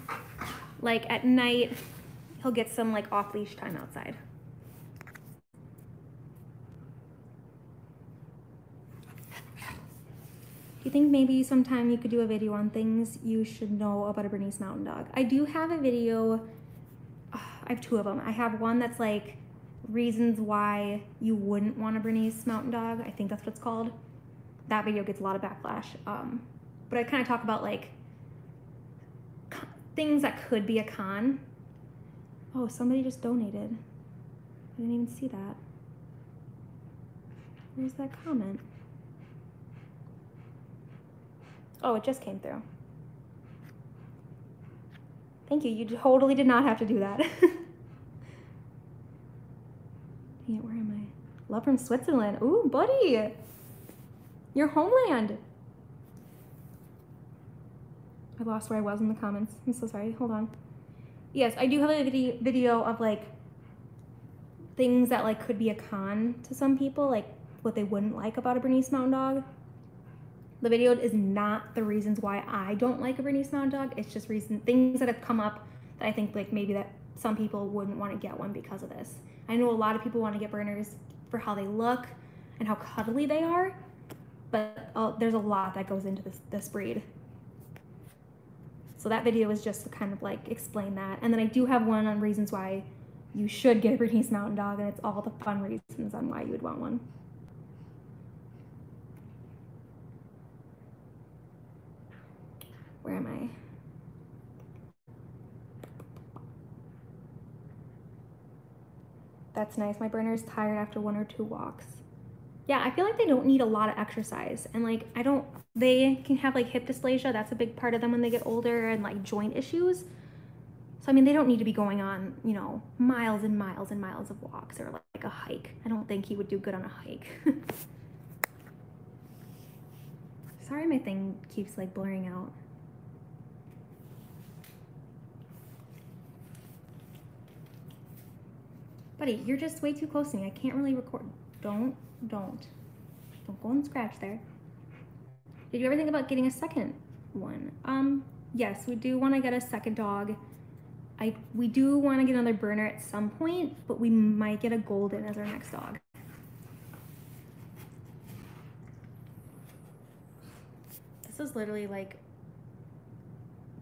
like at night, he'll get some like off leash time outside. Do you think maybe sometime you could do a video on things you should know about a Bernese Mountain Dog? I do have a video I have two of them. I have one that's like reasons why you wouldn't want a Bernese Mountain Dog. I think that's what it's called. That video gets a lot of backlash. Um, but I kind of talk about like things that could be a con. Oh, somebody just donated. I didn't even see that. Where's that comment? Oh, it just came through. Thank you. You totally did not have to do that. Yeah, where am I? Love from Switzerland. Ooh, buddy. Your homeland. I lost where I was in the comments. I'm so sorry. Hold on. Yes, I do have a video video of like things that like could be a con to some people, like what they wouldn't like about a Bernese Mountain Dog. The video is not the reasons why I don't like a Bernese Mountain Dog. It's just reason things that have come up that I think like maybe that some people wouldn't want to get one because of this. I know a lot of people want to get berners for how they look and how cuddly they are, but uh, there's a lot that goes into this, this breed. So that video is just to kind of like explain that. And then I do have one on reasons why you should get a Bernese Mountain Dog, and it's all the fun reasons on why you would want one. Where am I? That's nice. My Berner's tired after one or two walks. Yeah, I feel like they don't need a lot of exercise. And like, I don't, they can have like hip dysplasia. That's a big part of them when they get older and like joint issues. So, I mean, they don't need to be going on, you know, miles and miles and miles of walks or like a hike. I don't think he would do good on a hike. Sorry, my thing keeps like blurring out. Buddy, you're just way too close to me. I can't really record. Don't, don't. Don't go and scratch there. Did you ever think about getting a second one? Um, yes, we do want to get a second dog. I We do want to get another Berner at some point, but we might get a golden as our next dog. This is literally like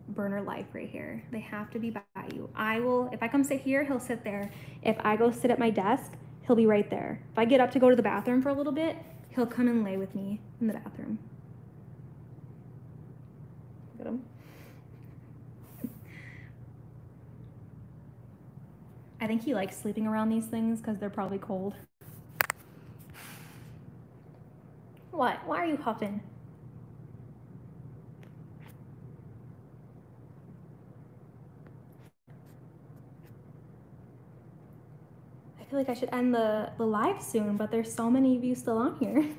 Berner life right here. They have to be by you. I will, if I come sit here, he'll sit there. If I go sit at my desk, he'll be right there. If I get up to go to the bathroom for a little bit, he'll come and lay with me in the bathroom. Look at him. I think he likes sleeping around these things because they're probably cold. What? Why are you huffing? Feel like I should end the, the live soon, but there's so many of you still on here.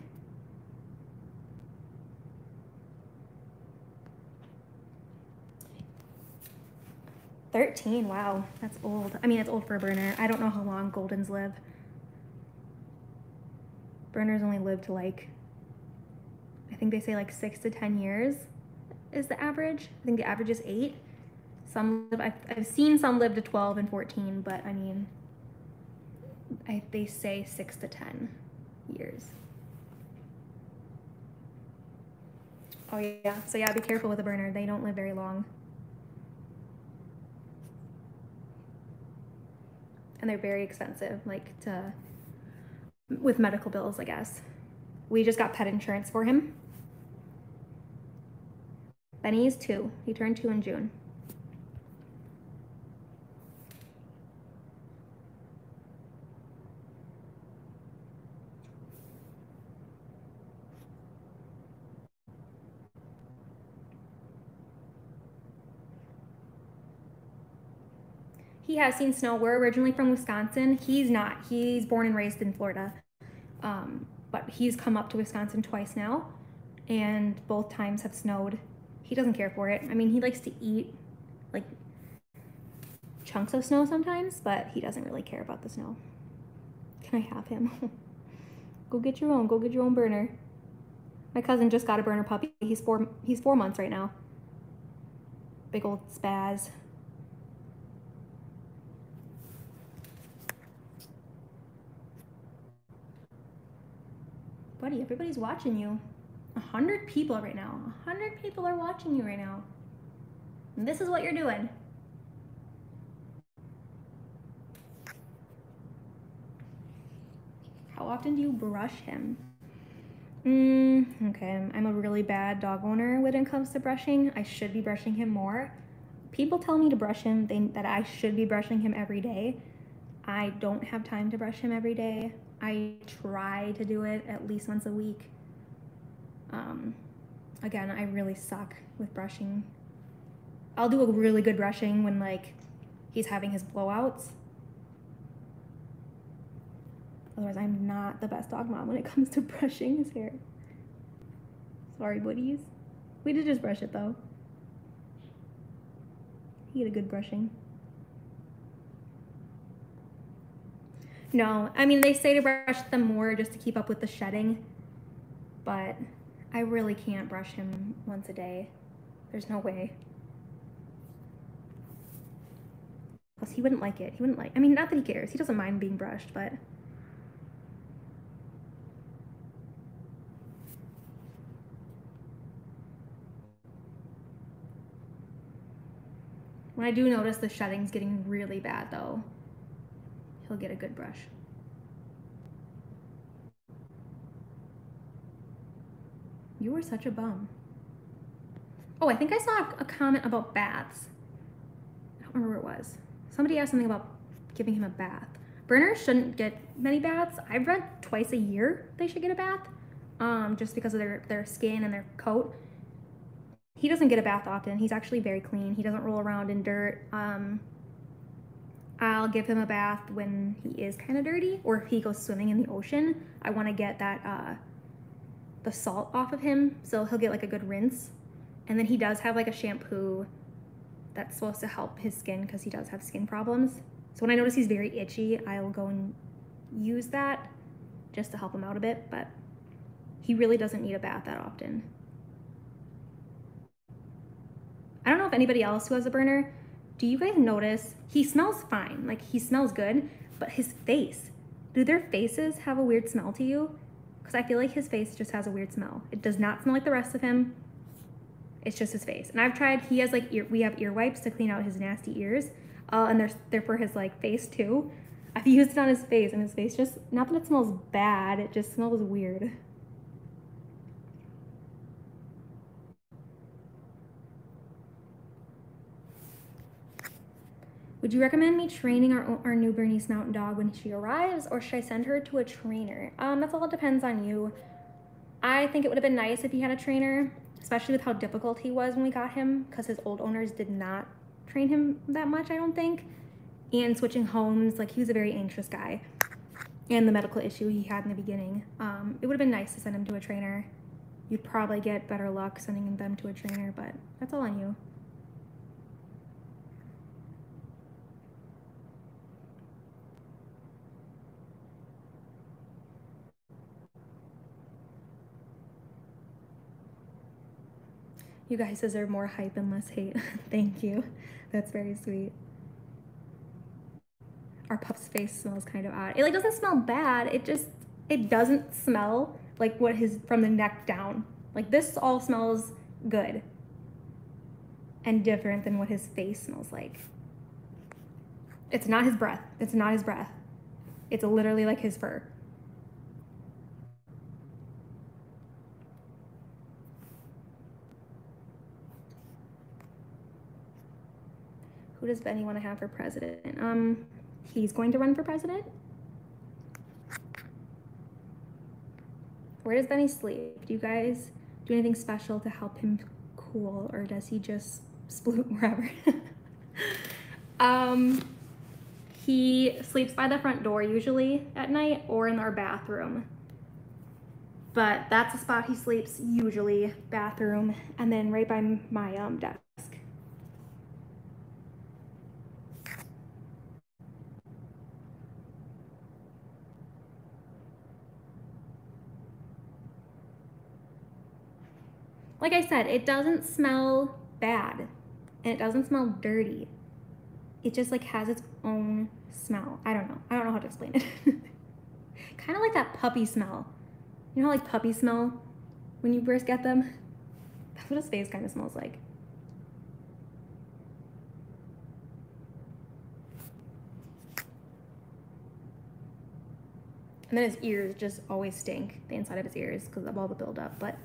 13, wow, that's old. I mean, it's old for a Berner. I don't know how long Goldens live. Berners only live to like, I think they say like six to 10 years is the average. I think the average is eight. Some live, I've, I've seen some live to 12 and 14, but I mean, I, they say six to 10 years. Oh yeah, so yeah, be careful with a Berner. They don't live very long. and they're very expensive, like to with medical bills, I guess. We just got pet insurance for him. Benny is two. He turned two in June. Has seen snow. We're originally from Wisconsin. He's not. He's born and raised in Florida. Um, but he's come up to Wisconsin twice now, and both times have snowed. He doesn't care for it. I mean, he likes to eat like chunks of snow sometimes, but he doesn't really care about the snow. Can I have him? go get your own. Go get your own Berner. My cousin just got a Berner puppy. He's four. He's four months right now. Big old spaz. Everybody's watching you. A hundred people right now. A hundred people are watching you right now. And this is what you're doing. How often do you brush him? Mm, okay, I'm a really bad dog owner when it comes to brushing. I should be brushing him more. People tell me to brush him, they, that I should be brushing him every day. I don't have time to brush him every day. I try to do it at least once a week. Um, again, I really suck with brushing. I'll do a really good brushing when like he's having his blowouts. Otherwise, I'm not the best dog mom when it comes to brushing his hair. Sorry, buddies. We did just brush it though. He had a good brushing. No, I mean, they say to brush them more just to keep up with the shedding, but I really can't brush him once a day. There's no way. Plus, he wouldn't like it. He wouldn't like, I mean, not that he cares. He doesn't mind being brushed, but. When I do notice the shedding's getting really bad though, he'll get a good brush. You were such a bum. Oh, I think I saw a comment about baths. I don't remember where it was. Somebody asked something about giving him a bath. Berners shouldn't get many baths. I've read twice a year they should get a bath, um, just because of their, their skin and their coat. He doesn't get a bath often. He's actually very clean. He doesn't roll around in dirt. Um, I'll give him a bath when he is kind of dirty or if he goes swimming in the ocean. I want to get that uh, the salt off of him so he'll get like a good rinse. And then he does have like a shampoo that's supposed to help his skin because he does have skin problems. So when I notice he's very itchy, I'll go and use that just to help him out a bit, but he really doesn't need a bath that often. I don't know if anybody else who has a Berner do you guys notice he smells fine, like he smells good, but his face, do their faces have a weird smell to you? Because I feel like his face just has a weird smell. It does not smell like the rest of him. It's just his face. And I've tried, he has like ear, we have ear wipes to clean out his nasty ears. Uh, and they're, they're for his like face too. I've used it on his face and his face just, not that it smells bad, it just smells weird. Would you recommend me training our, our new Bernese Mountain Dog when she arrives or should I send her to a trainer? Um, that's all depends on you. I think it would have been nice if he had a trainer, especially with how difficult he was when we got him because his old owners did not train him that much, I don't think. And switching homes, like he was a very anxious guy. And the medical issue he had in the beginning. Um, it would have been nice to send him to a trainer. You'd probably get better luck sending them to a trainer, but that's all on you. You guys deserve more hype and less hate. Thank you. That's very sweet. Our pup's face smells kind of odd. It like doesn't smell bad. It just it doesn't smell like what his from the neck down. Like this all smells good and different than what his face smells like. It's not his breath. It's not his breath. It's literally like his fur. Does Benny want to have for president? Um, he's going to run for president. Where does Benny sleep? Do you guys do anything special to help him cool, or does he just sploot wherever? um, he sleeps by the front door usually at night or in our bathroom. But that's the spot he sleeps usually, bathroom, and then right by my um, desk. Like I said, it doesn't smell bad and it doesn't smell dirty. It just like has its own smell. I don't know. I don't know how to explain it. kind of like that puppy smell. You know how like puppies smell when you first get them? That's what his face kind of smells like. And then his ears just always stink, the inside of his ears, because of all the buildup. But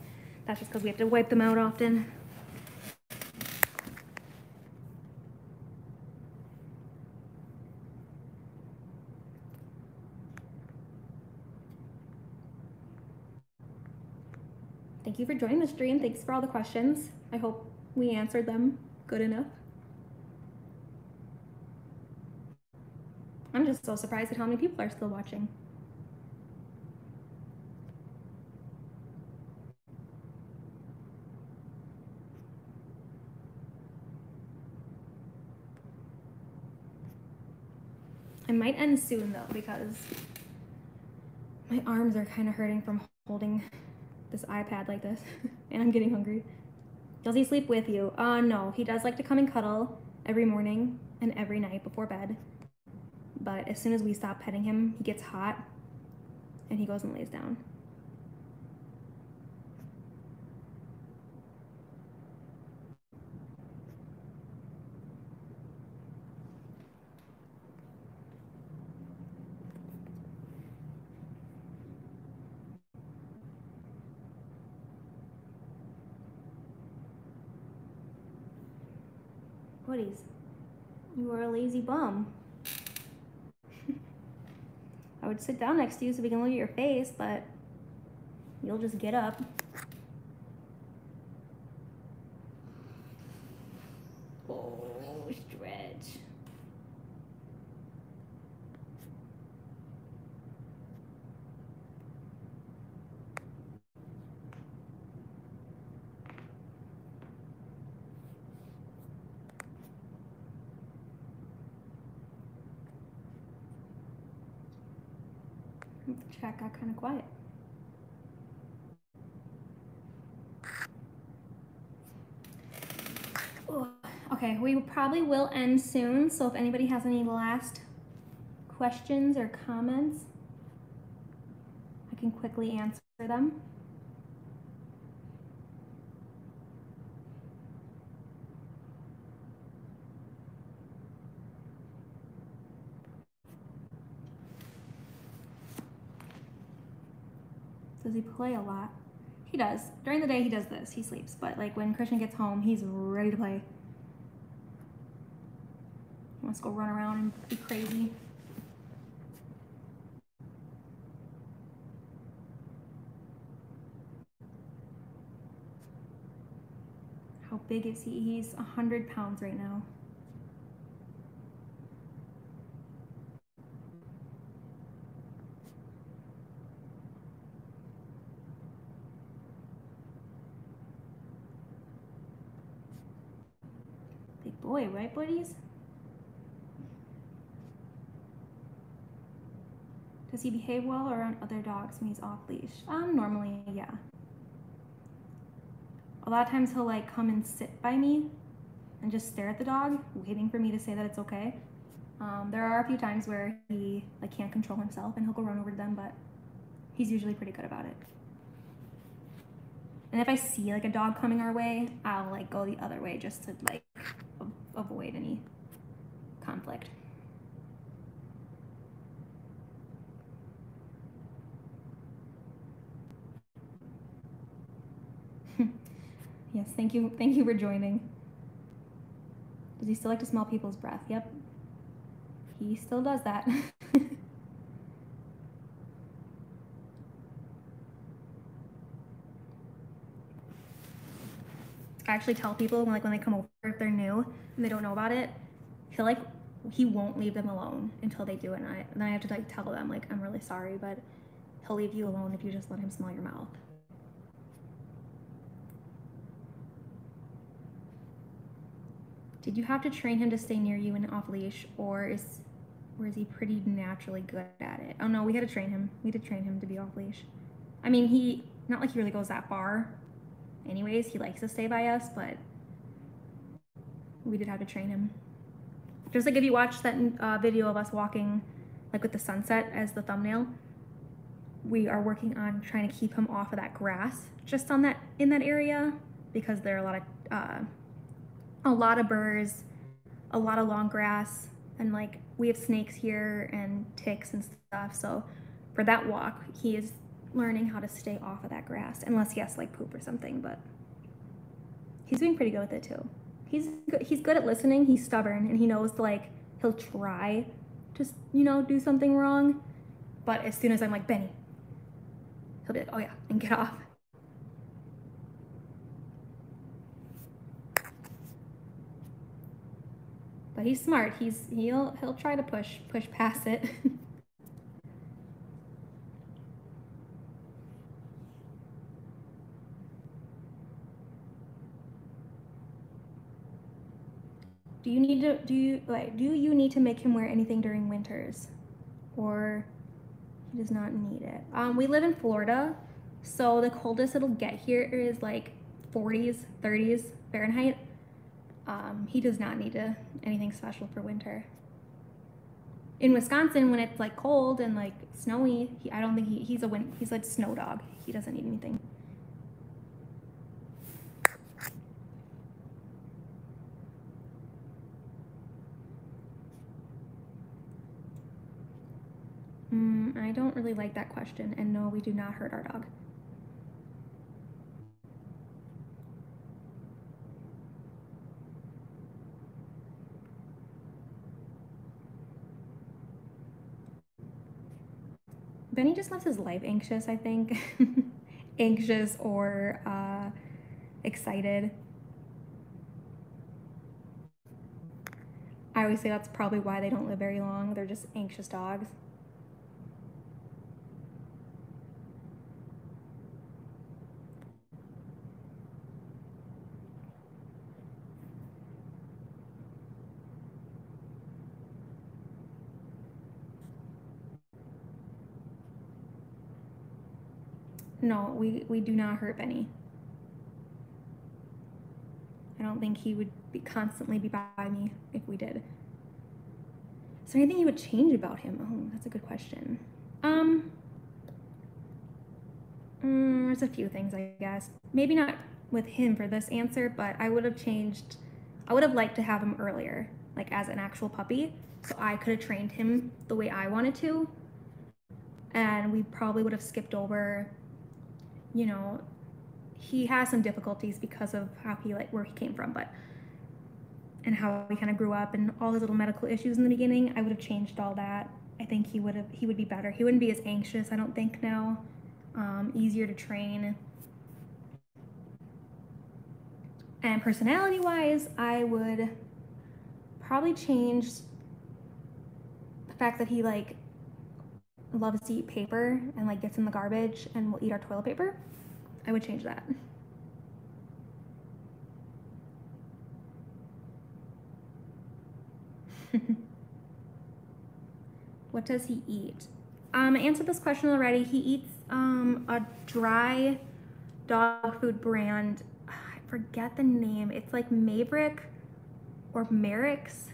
that's just because we have to wipe them out often. Thank you for joining the stream. Thanks for all the questions. I hope we answered them good enough. I'm just so surprised at how many people are still watching. It might end soon though because my arms are kind of hurting from holding this iPad like this and I'm getting hungry. Does he sleep with you? Uh, no, he does like to come and cuddle every morning and every night before bed. But as soon as we stop petting him, he gets hot and he goes and lays down. Buddies, you are a lazy bum. I would sit down next to you so we can look at your face, but you'll just get up. Got kind of quiet. Okay, we probably will end soon, so if anybody has any last questions or comments, I can quickly answer them. Does he play a lot? He does. During the day, he does this. He sleeps. But like when Christian gets home, he's ready to play. He wants to go run around and be crazy. How big is he? He's 100 pounds right now. Boy, right, buddies? Does he behave well around other dogs when he's off leash? Um, normally, yeah. A lot of times he'll like come and sit by me and just stare at the dog, waiting for me to say that it's okay. Um, there are a few times where he like can't control himself and he'll go run over to them, but he's usually pretty good about it. And if I see like a dog coming our way, I'll like go the other way just to like avoid any conflict. yes, thank you. Thank you for joining. Does he still like to smell people's breath? Yep. He still does that. I actually tell people like when they come over if they're new and they don't know about it, he'll like he won't leave them alone until they do it. And, I, and then I have to like tell them like I'm really sorry, but he'll leave you alone if you just let him smell your mouth. Did you have to train him to stay near you and off leash, or is or is he pretty naturally good at it? Oh no, we had to train him. We had to train him to be off leash. I mean, he not like he really goes that far. Anyways, he likes to stay by us, but we did have to train him. Just like if you watch that uh, video of us walking, like with the sunset as the thumbnail, we are working on trying to keep him off of that grass just on that in that area because there are a lot of uh, a lot of burrs, a lot of long grass, and like we have snakes here and ticks and stuff. So for that walk, he is learning how to stay off of that grass, unless he has to like poop or something. But he's doing pretty good with it too. He's good, he's good at listening. He's stubborn and he knows to like he'll try to you know do something wrong, but as soon as I'm like Benny, he'll be like, oh yeah, and get off. But he's smart. He's he'll he'll try to push push past it. do you need to do you like do you need to make him wear anything during winters? Or he does not need it. Um, we live in florida so the coldest it'll get here is like 40s 30s fahrenheit. Um, he does not need to, anything special for winter. In wisconsin when it's like cold and like snowy he, i don't think he, he's a win, he's a snow dog. He doesn't need anything Mm, I don't really like that question. And no, we do not hurt our dog. Benny just lives his life anxious, I think. anxious or uh, excited. I always say that's probably why they don't live very long. They're just anxious dogs. No, we, we do not hurt Benny. I don't think he would be constantly be by me if we did. Is there anything you would change about him? Oh, that's a good question. Um, mm, there's a few things, I guess. Maybe not with him for this answer, but I would have changed. I would have liked to have him earlier, like as an actual puppy, so I could have trained him the way I wanted to. And we probably would have skipped over you know, he has some difficulties because of how he like where he came from, but and how he kind of grew up and all his little medical issues in the beginning. I would have changed all that. I think he would have he would be better. He wouldn't be as anxious. I don't think now. Um, easier to train. And personality wise, I would probably change the fact that he like loves to eat paper and like gets in the garbage and will eat our toilet paper. I would change that. what does he eat? Um, I answered this question already. He eats um, a dry dog food brand. I forget the name. It's like Maverick or Merrick's,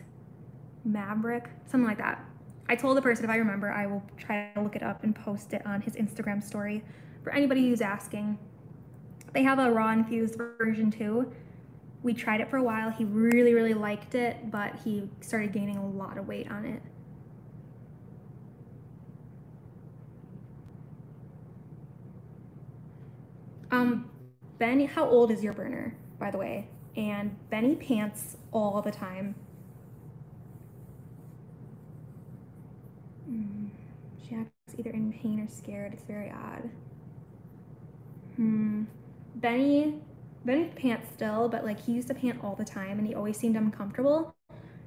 Maverick, something like that. I told the person if I remember, I will try to look it up and post it on his Instagram story for anybody who's asking. They have a raw infused version too. We tried it for a while. He really, really liked it, but he started gaining a lot of weight on it. Um, Benny, how old is your Berner, by the way? And Benny pants all the time. She acts either in pain or scared. It's very odd. Hmm. Benny, Benny pants still, but like he used to pant all the time and he always seemed uncomfortable.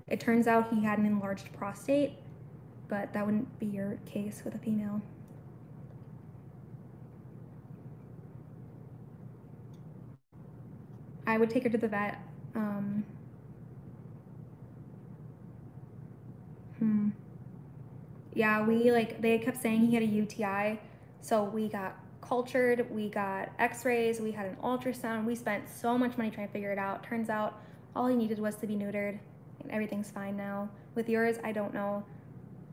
It turns out he had an enlarged prostate, but that wouldn't be your case with a female. I would take her to the vet. Um, hmm. Yeah, we like, they kept saying he had a UTI. So we got cultured, we got x rays, we had an ultrasound. We spent so much money trying to figure it out. Turns out all he needed was to be neutered and everything's fine now. With yours, I don't know.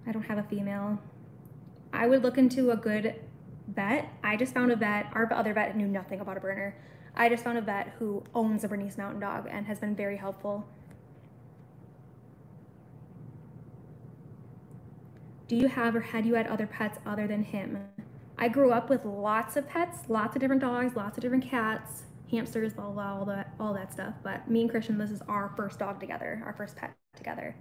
I don't have a female. I would look into a good vet. I just found a vet. Our other vet knew nothing about a Berner. I just found a vet who owns a Bernese Mountain Dog and has been very helpful. Do you have or had you had other pets other than him? I grew up with lots of pets, lots of different dogs, lots of different cats, hamsters, blah, blah, all that, all that stuff. But me and Christian, this is our first dog together, our first pet together.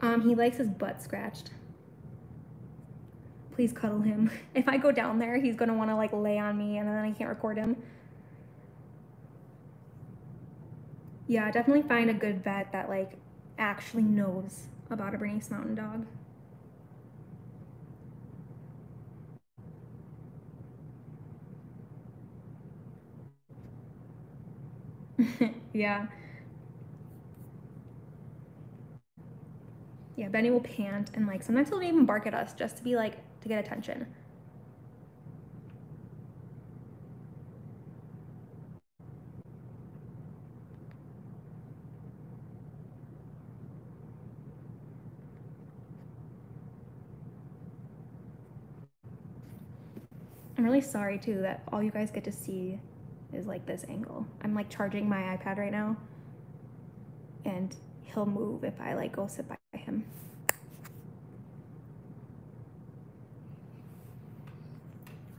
Um, he likes his butt scratched. Please cuddle him. If I go down there, he's gonna wanna like lay on me and then I can't record him. Yeah, definitely find a good vet that like actually knows about a Bernese Mountain Dog. yeah. Yeah, Benny will pant and like sometimes he'll even bark at us just to be like to get attention. I'm really sorry too that all you guys get to see is like this angle. I'm like charging my iPad right now and he'll move if I like go sit by him.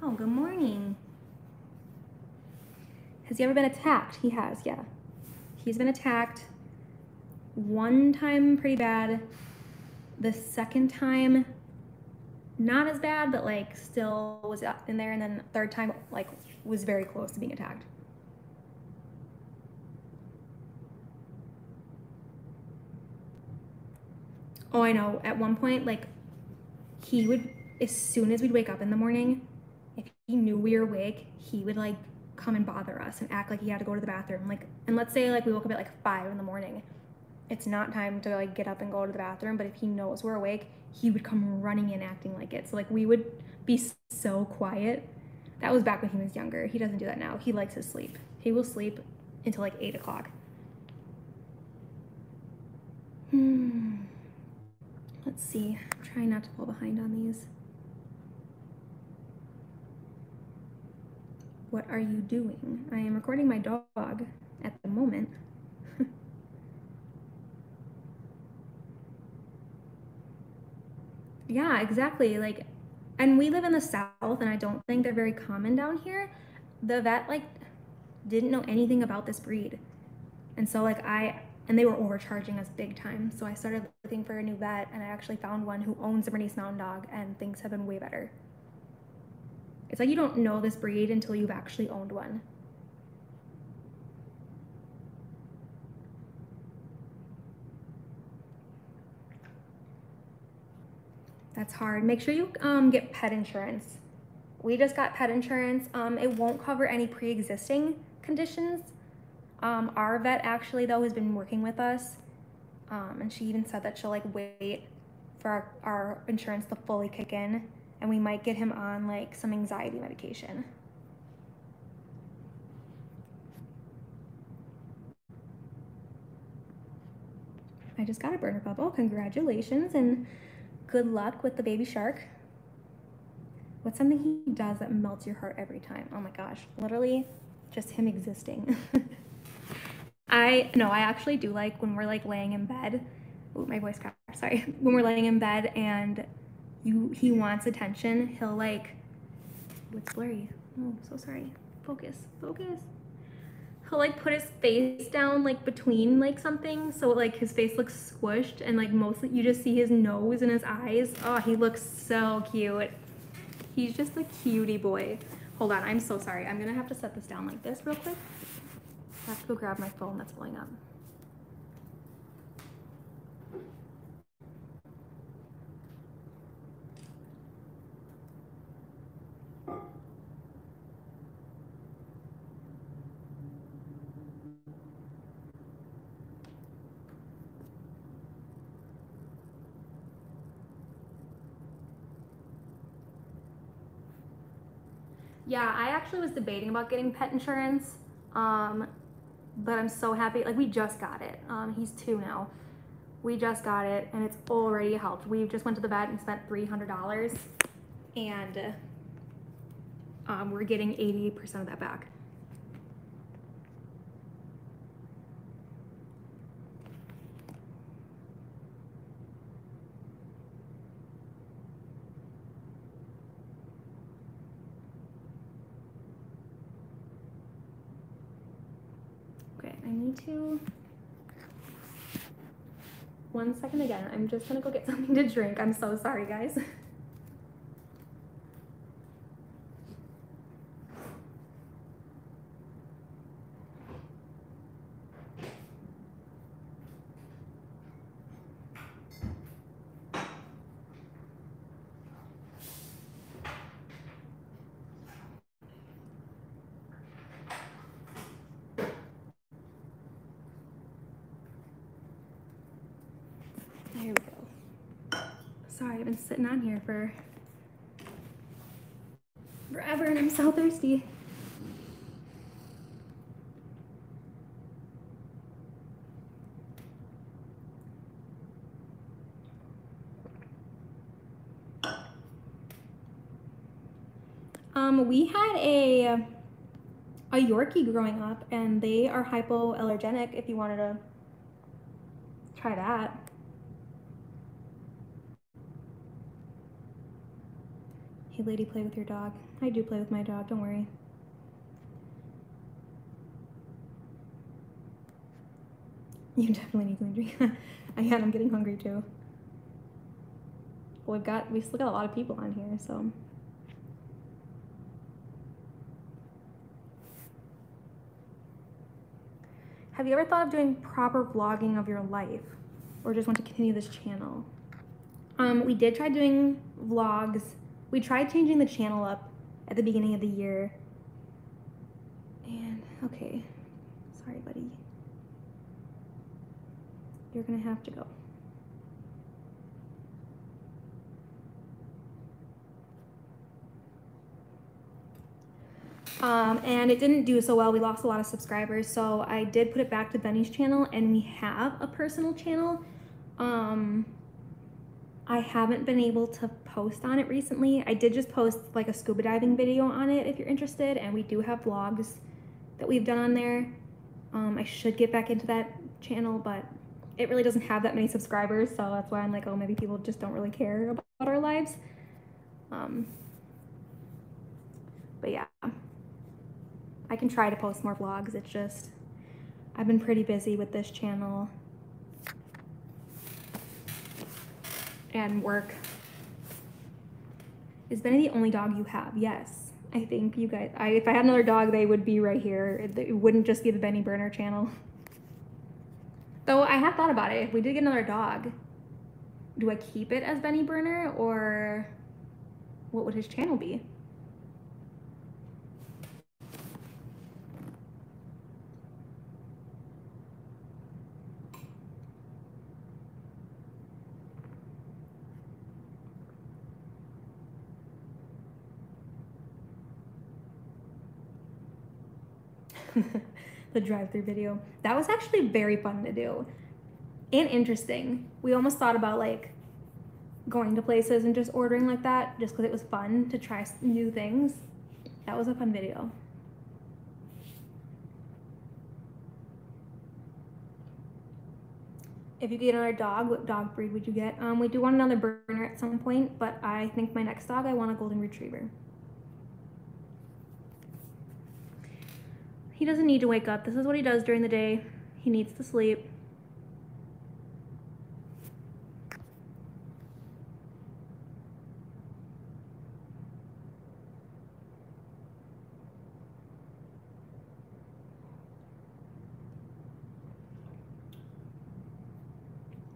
Oh, good morning. Has he ever been attacked? He has, yeah. He's been attacked one time pretty bad. The second time, not as bad, but like still was in there. And then third time, like was very close to being attacked. Oh, I know. At one point, like, he would, as soon as we'd wake up in the morning, he knew we were awake, he would, like, come and bother us and act like he had to go to the bathroom. Like, and let's say, like, we woke up at, like, five in the morning. It's not time to, like, get up and go to the bathroom, but if he knows we're awake, he would come running in acting like it. So, like, we would be so quiet. That was back when he was younger. He doesn't do that now. He likes his sleep. He will sleep until, like, eight o'clock. Hmm. Let's see, I'm trying not to fall behind on these. What are you doing? I am recording my dog at the moment. yeah, exactly. Like, and we live in the South, and I don't think they're very common down here. The vet, like, didn't know anything about this breed. And so, like, I, and they were overcharging us big time. So I started looking for a new vet, and I actually found one who owns a Bernese Mountain Dog, and things have been way better. It's like you don't know this breed until you've actually owned one. That's hard. Make sure you um, get pet insurance. We just got pet insurance. Um, it won't cover any pre-existing conditions. Um, our vet actually though has been working with us. Um, and she even said that she'll like wait for our, our insurance to fully kick in and we might get him on like some anxiety medication. I just got a Berner bubble. Congratulations and good luck with the baby shark. What's something he does that melts your heart every time? Oh my gosh, literally just him existing. I, no, I actually do like when we're like laying in bed. Oh, my voice cracked, sorry. When we're laying in bed and you, he wants attention, he'll like, what's blurry? Oh, so sorry. Focus, focus. He'll like put his face down like between like something so like his face looks squished and like mostly you just see his nose and his eyes. Oh he looks so cute. He's just a cutie boy. Hold on i'm so sorry. I'm gonna have to set this down like this real quick. I have to go grab my phone that's blowing up Yeah, I actually was debating about getting pet insurance, um, but I'm so happy. Like, we just got it. Um, he's two now. We just got it, and it's already helped. We just went to the vet and spent $300, and um, we're getting 80% of that back. I need to, one second again, I'm just gonna go get something to drink. I'm so sorry, guys. There we go. Sorry, I've been sitting on here for forever and I'm so thirsty. Um, we had a a Yorkie growing up, and they are hypoallergenic. If you wanted to try that. Lady, play with your dog. I do play with my dog, don't worry. You definitely need something to drink. I am, I'm getting hungry too. Well, we've got, we still got a lot of people on here, so. Have you ever thought of doing proper vlogging of your life? Or just want to continue this channel? Um, we did try doing vlogs we tried changing the channel up at the beginning of the year. And, okay. Sorry, buddy. You're gonna have to go. Um, and it didn't do so well. We lost a lot of subscribers. So I did put it back to Benny's channel and we have a personal channel. Um, I haven't been able to post on it recently. I did just post like a scuba diving video on it if you're interested, and we do have vlogs that we've done on there. Um, I should get back into that channel, but it really doesn't have that many subscribers, so that's why I'm like, oh, maybe people just don't really care about our lives. Um, but yeah, I can try to post more vlogs. It's just, I've been pretty busy with this channel and work. Is Benny the only dog you have? Yes. I think you guys, I, if I had another dog, they would be right here. It, it wouldn't just be the Benny Berner channel. Though I have thought about it. If we did get another dog, do I keep it as Benny Berner or what would his channel be? the drive-through video. That was actually very fun to do and interesting. We almost thought about like going to places and just ordering like that just because it was fun to try new things. That was a fun video. If you get another dog, what dog breed would you get? Um, we do want another Berner at some point, but I think my next dog, I want a golden retriever. He doesn't need to wake up. This is what he does during the day. He needs to sleep.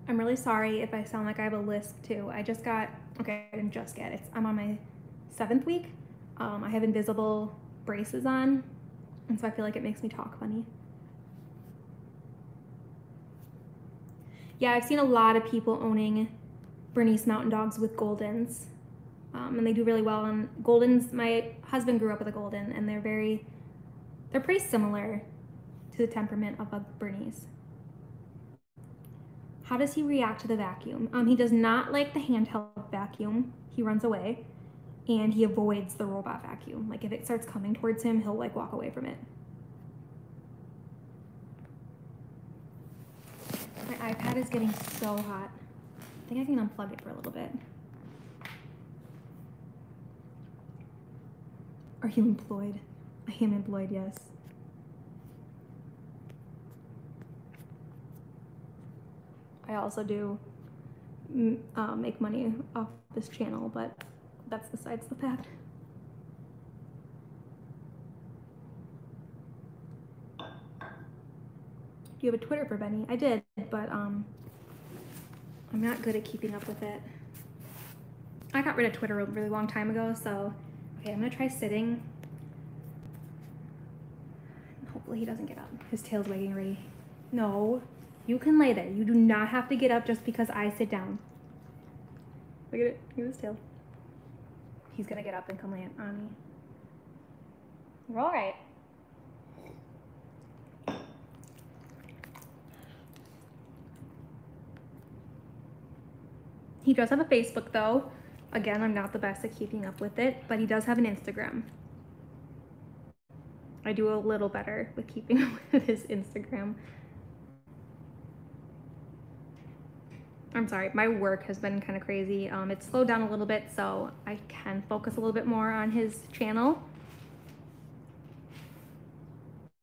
I'm really sorry if I sound like I have a lisp too. I just got, okay, I didn't just get it. I'm on my seventh week. Um, I have invisible braces on and so I feel like it makes me talk funny. Yeah, I've seen a lot of people owning Bernese Mountain Dogs with Goldens. Um, and they do really well. And Goldens, my husband grew up with a Golden, and they're very, they're pretty similar to the temperament of a Bernese. How does he react to the vacuum? Um, he does not like the handheld vacuum. He runs away and he avoids the robot vacuum. Like if it starts coming towards him, he'll like walk away from it. My iPad is getting so hot. I think I can unplug it for a little bit. Are you employed? I am employed, yes. I also do uh, make money off this channel, but that's besides the fact. Do you have a Twitter for Benny? I did, but um, I'm not good at keeping up with it. I got rid of Twitter a really long time ago, so okay, I'm gonna try sitting. Hopefully he doesn't get up. His tail's wagging already. No, you can lay there. You do not have to get up just because I sit down. Look at it, look at his tail he's gonna get up and come land on me. We're all right. He does have a Facebook though. Again, I'm not the best at keeping up with it, but he does have an Instagram. I do a little better with keeping up with his Instagram. I'm sorry, my work has been kind of crazy. Um, it's slowed down a little bit, so I can focus a little bit more on his channel.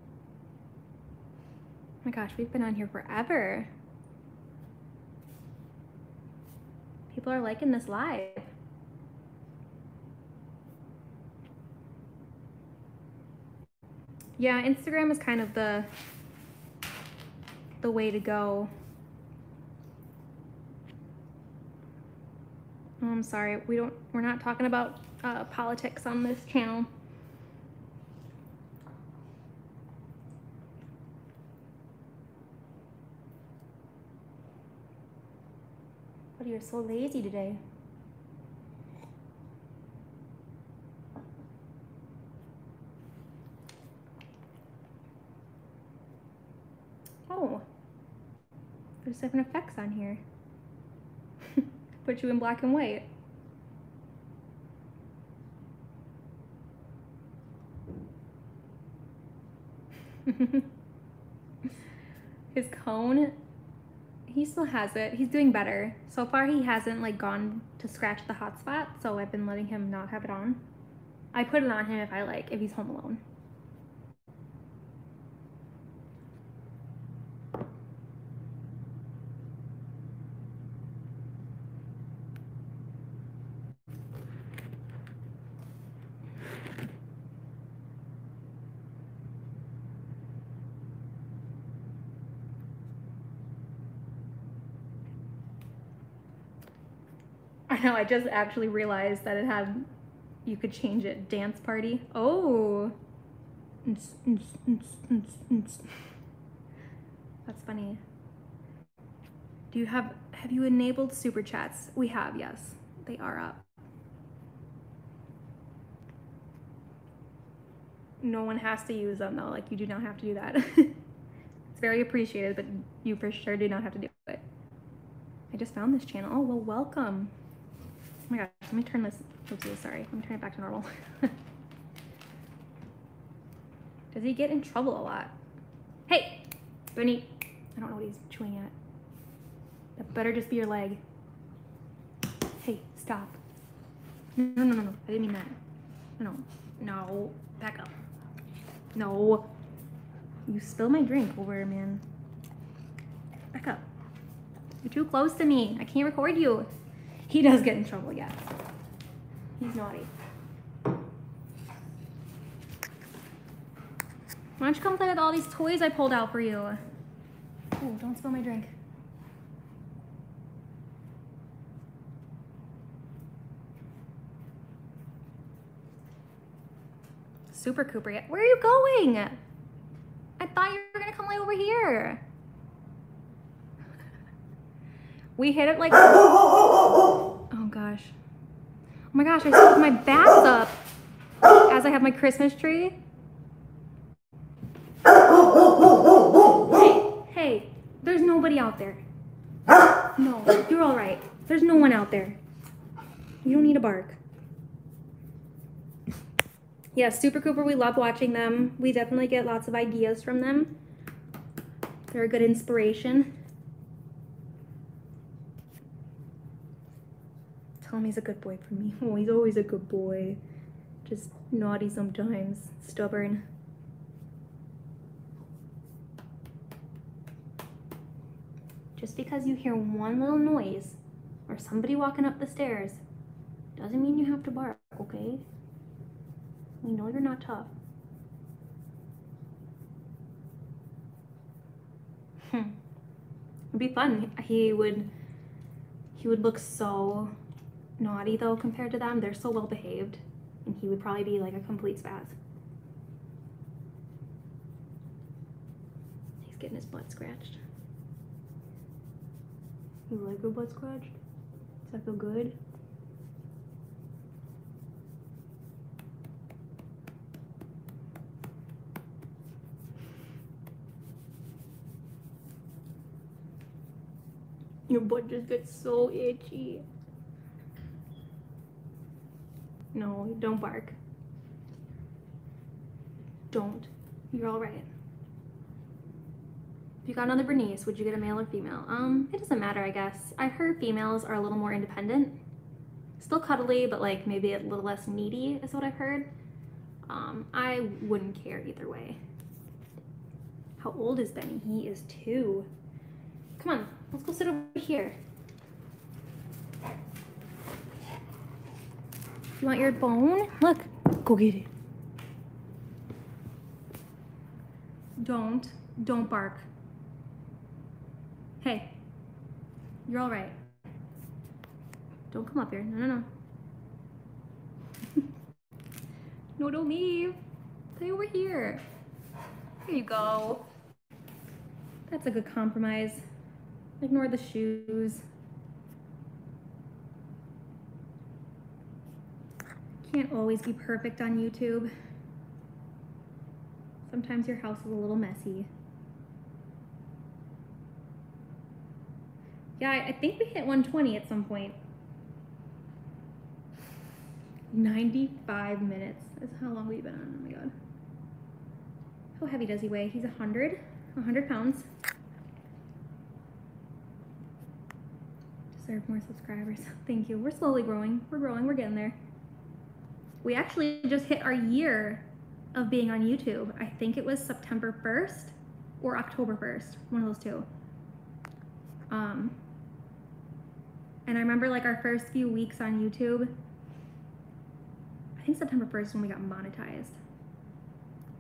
Oh my gosh, we've been on here forever. People are liking this live. Yeah, Instagram is kind of the the way to go. Oh, I'm sorry, we don't, we're not talking about uh, politics on this channel. But you're so lazy today. Oh, there's different effects on here put you in black and white. His cone, he still has it. He's doing better. So far, he hasn't like gone to scratch the hot spot. So I've been letting him not have it on. I put it on him if I like, if he's home alone. I just actually realized that it had, you could change it, dance party. Oh. That's funny. Do you have, have you enabled super chats? We have, yes. They are up. No one has to use them though, like you do not have to do that. it's very appreciated, but you for sure do not have to do it. I just found this channel. Oh, well, welcome. Let me turn this, oopsie, sorry. Let me turn it back to normal. Does he get in trouble a lot? Hey, Bunny. I don't know what he's chewing at. That better just be your leg. Hey, stop. No, no, no, no, I didn't mean that. No, no, back up. No. You spill my drink over, man. Back up. You're too close to me. I can't record you. He does get in trouble, yeah. He's naughty. Why don't you come play with all these toys I pulled out for you? Oh, don't spill my drink. Super Cooper, where are you going? I thought you were gonna come lay over here. We hit it like, oh gosh. Oh my gosh, I still my backs up as I have my Christmas tree. Hey, hey, there's nobody out there. No, you're all right. There's no one out there. You don't need to bark. Yeah, Super Cooper, we love watching them. We definitely get lots of ideas from them. They're a good inspiration. He's a good boy for me. Oh, he's always a good boy. Just naughty sometimes, stubborn. Just because you hear one little noise or somebody walking up the stairs doesn't mean you have to bark, okay? We know you're not tough. Hmm. It'd be fun. He would he would look so naughty though compared to them. They're so well behaved and he would probably be like a complete spaz. He's getting his butt scratched. You like your butt scratched? Does that feel good? Your butt just gets so itchy. No, don't bark. Don't. You're all right. If you got another Bernese, would you get a male or female? Um, it doesn't matter, I guess. I've heard females are a little more independent. Still cuddly, but like maybe a little less needy is what I've heard. Um, I wouldn't care either way. How old is Benny? He is two. Come on, let's go sit over here. You want your bone? Look, go get it. Don't, don't bark. Hey, you're all right. Don't come up here. No, no, no. no, don't leave. Stay over here. Here you go. That's a good compromise. Ignore the shoes. Can't always be perfect on YouTube. Sometimes your house is a little messy. Yeah, I think we hit 120 at some point. 95 minutes. That's how long we've been on. Oh my god. How heavy does he weigh? He's 100, 100 pounds. deserve more subscribers. Thank you. We're slowly growing. We're growing. We're getting there. We actually just hit our year of being on YouTube. I think it was September 1st or October 1st, one of those two. Um, and I remember like our first few weeks on YouTube, I think September 1st when we got monetized.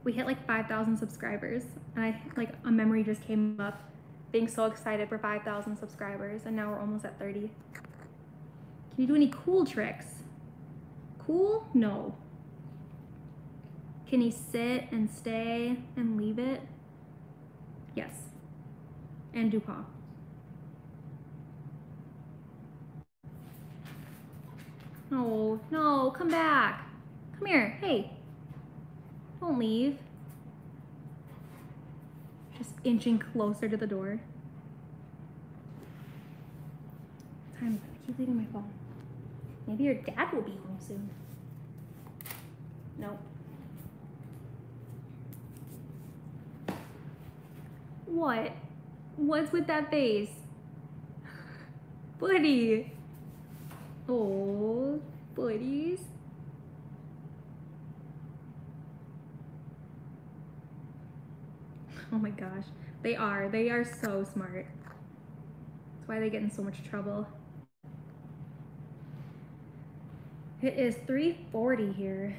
We hit like 5,000 subscribers. And I like a memory just came up being so excited for 5,000 subscribers. And now we're almost at 30. Can you do any cool tricks? Cool? No. Can he sit and stay and leave it? Yes. And Dupont. No, no, come back. Come here. Hey. Don't leave. Just inching closer to the door. Time. I keep leaving my phone. Maybe your dad will be home soon. Nope. What? What's with that face? Buddy. Oh, buddies. Oh my gosh. They are. They are so smart. That's why they get in so much trouble. It is 340 here.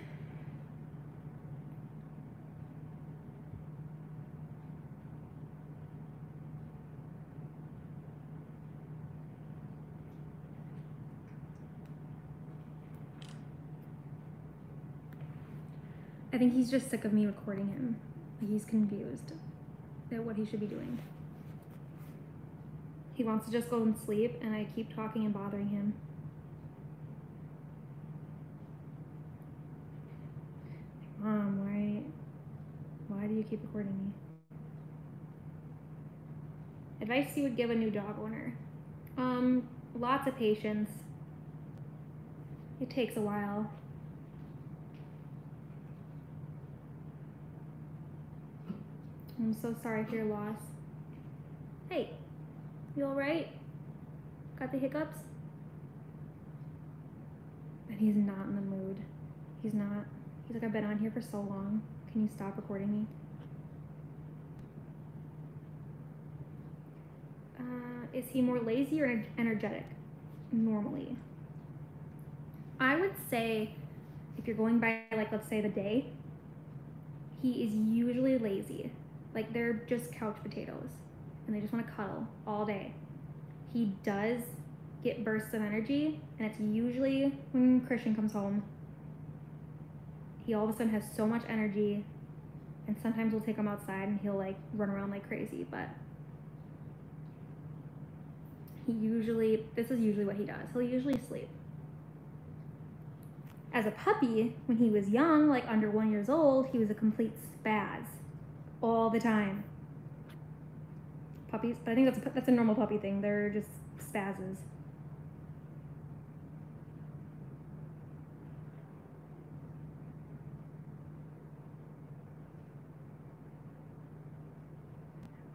I think he's just sick of me recording him. He's confused at what he should be doing. He wants to just go and sleep, and I keep talking and bothering him. Mom, why, why do you keep recording me? Advice you would give a new dog owner? Um, lots of patience. It takes a while. I'm so sorry for your loss. Hey, you alright? Got the hiccups? And he's not in the mood. He's not. He's like, I've been on here for so long. Can you stop recording me? Uh, is he more lazy or energetic? Normally. I would say if you're going by, like, let's say the day, he is usually lazy. Like they're just couch potatoes and they just want to cuddle all day. He does get bursts of energy, and it's usually when Christian comes home. He all of a sudden has so much energy, and sometimes we'll take him outside and he'll like run around like crazy, but he usually, this is usually what he does. He'll usually sleep. As a puppy, when he was young, like under one years old, he was a complete spaz all the time. Puppies, but I think that's a, that's a normal puppy thing. They're just spazzes.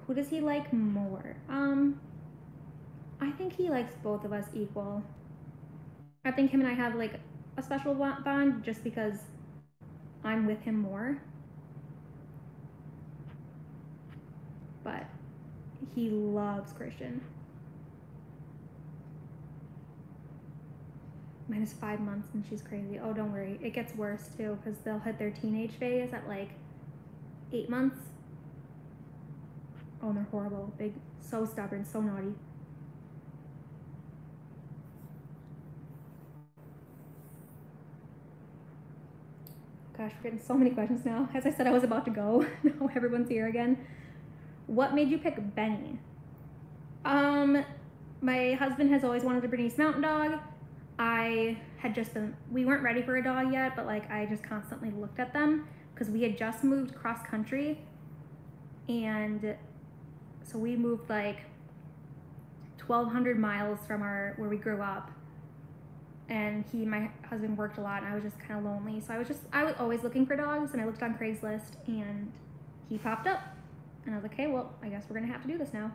Who does he like more? Um, I think he likes both of us equal. I think him and I have like a special bond just because I'm with him more. but he loves Christian. Minus five months and she's crazy. Oh, don't worry. It gets worse too because they'll hit their teenage phase at like eight months. Oh, they're horrible. Big, so stubborn, so naughty. Gosh, we're getting so many questions now. As I said, I was about to go. now everyone's here again. What made you pick Benny? Um, my husband has always wanted a Bernese Mountain Dog. I had just been, we weren't ready for a dog yet, but like I just constantly looked at them because we had just moved cross country. And so we moved like 1,200 miles from our, where we grew up. And he, my husband worked a lot and I was just kind of lonely. So I was just, I was always looking for dogs and I looked on Craigslist and he popped up. And I was like, okay, well, I guess we're gonna have to do this now.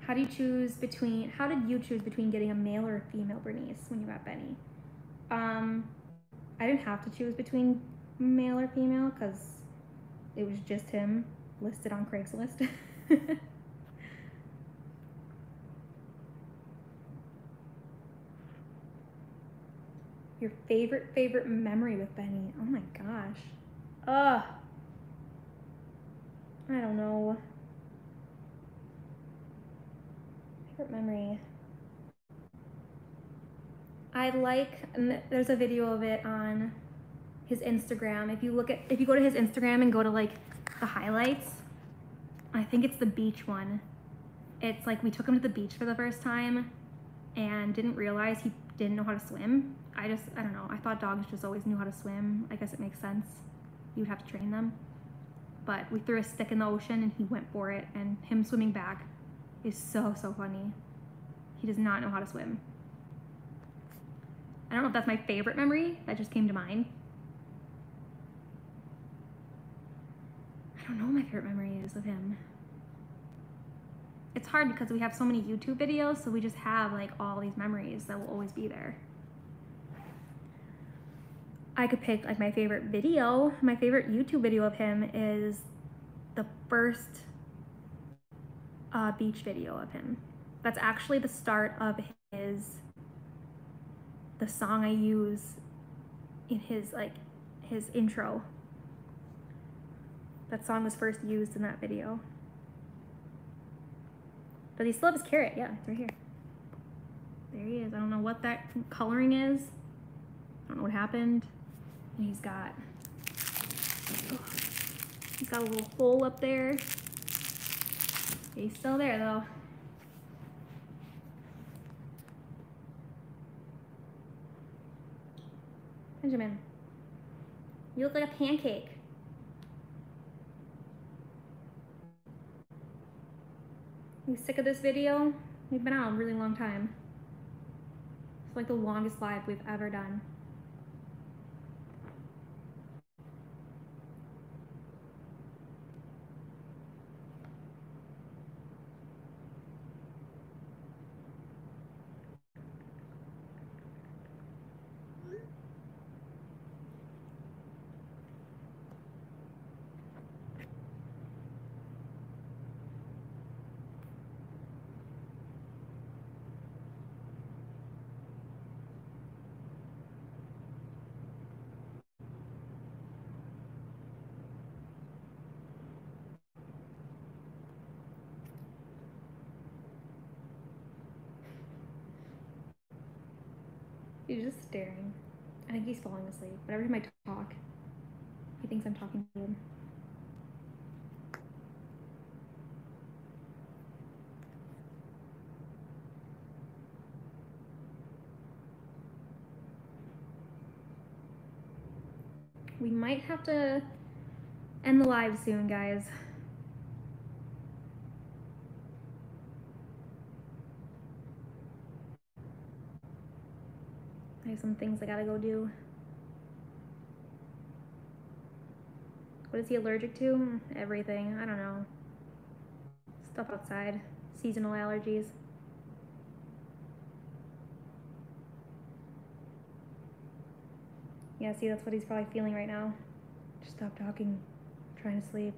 How do you choose between? How did you choose between getting a male or a female Bernese when you got Benny? Um, I didn't have to choose between male or female because it was just him listed on Craigslist. Your favorite favorite memory with Benny? Oh my gosh. Ugh. I don't know. Favorite memory. I like, there's a video of it on his Instagram. If you look at, if you go to his Instagram and go to like the highlights, I think it's the beach one. It's like we took him to the beach for the first time and didn't realize he didn't know how to swim. I just, I don't know. I thought dogs just always knew how to swim. I guess it makes sense. You would have to train them. But we threw a stick in the ocean and he went for it. And him swimming back is so, so funny. He does not know how to swim. I don't know if that's my favorite memory. That just came to mind. I don't know what my favorite memory is of him. It's hard because we have so many YouTube videos, so we just have like all these memories that will always be there. I could pick like my favorite video. My favorite YouTube video of him is the first uh, beach video of him. That's actually the start of his the song I use in his like his intro. That song was first used in that video. But he still has his carrot, yeah, it's right here. There he is. I don't know what that coloring is. I don't know what happened. And he's got oh, he's got a little hole up there. He's still there though. Benjamin, you look like a pancake. You sick of this video? We've been out a really long time. It's like the longest live we've ever done. He's just staring. I think he's falling asleep. But every time I talk, he thinks I'm talking to him. We might have to end the live soon, guys. Some things I gotta go do. What is he allergic to? Mm, everything. I don't know. Stuff outside. Seasonal allergies. Yeah, see, that's what he's probably feeling right now. Just stop talking. I'm trying to sleep.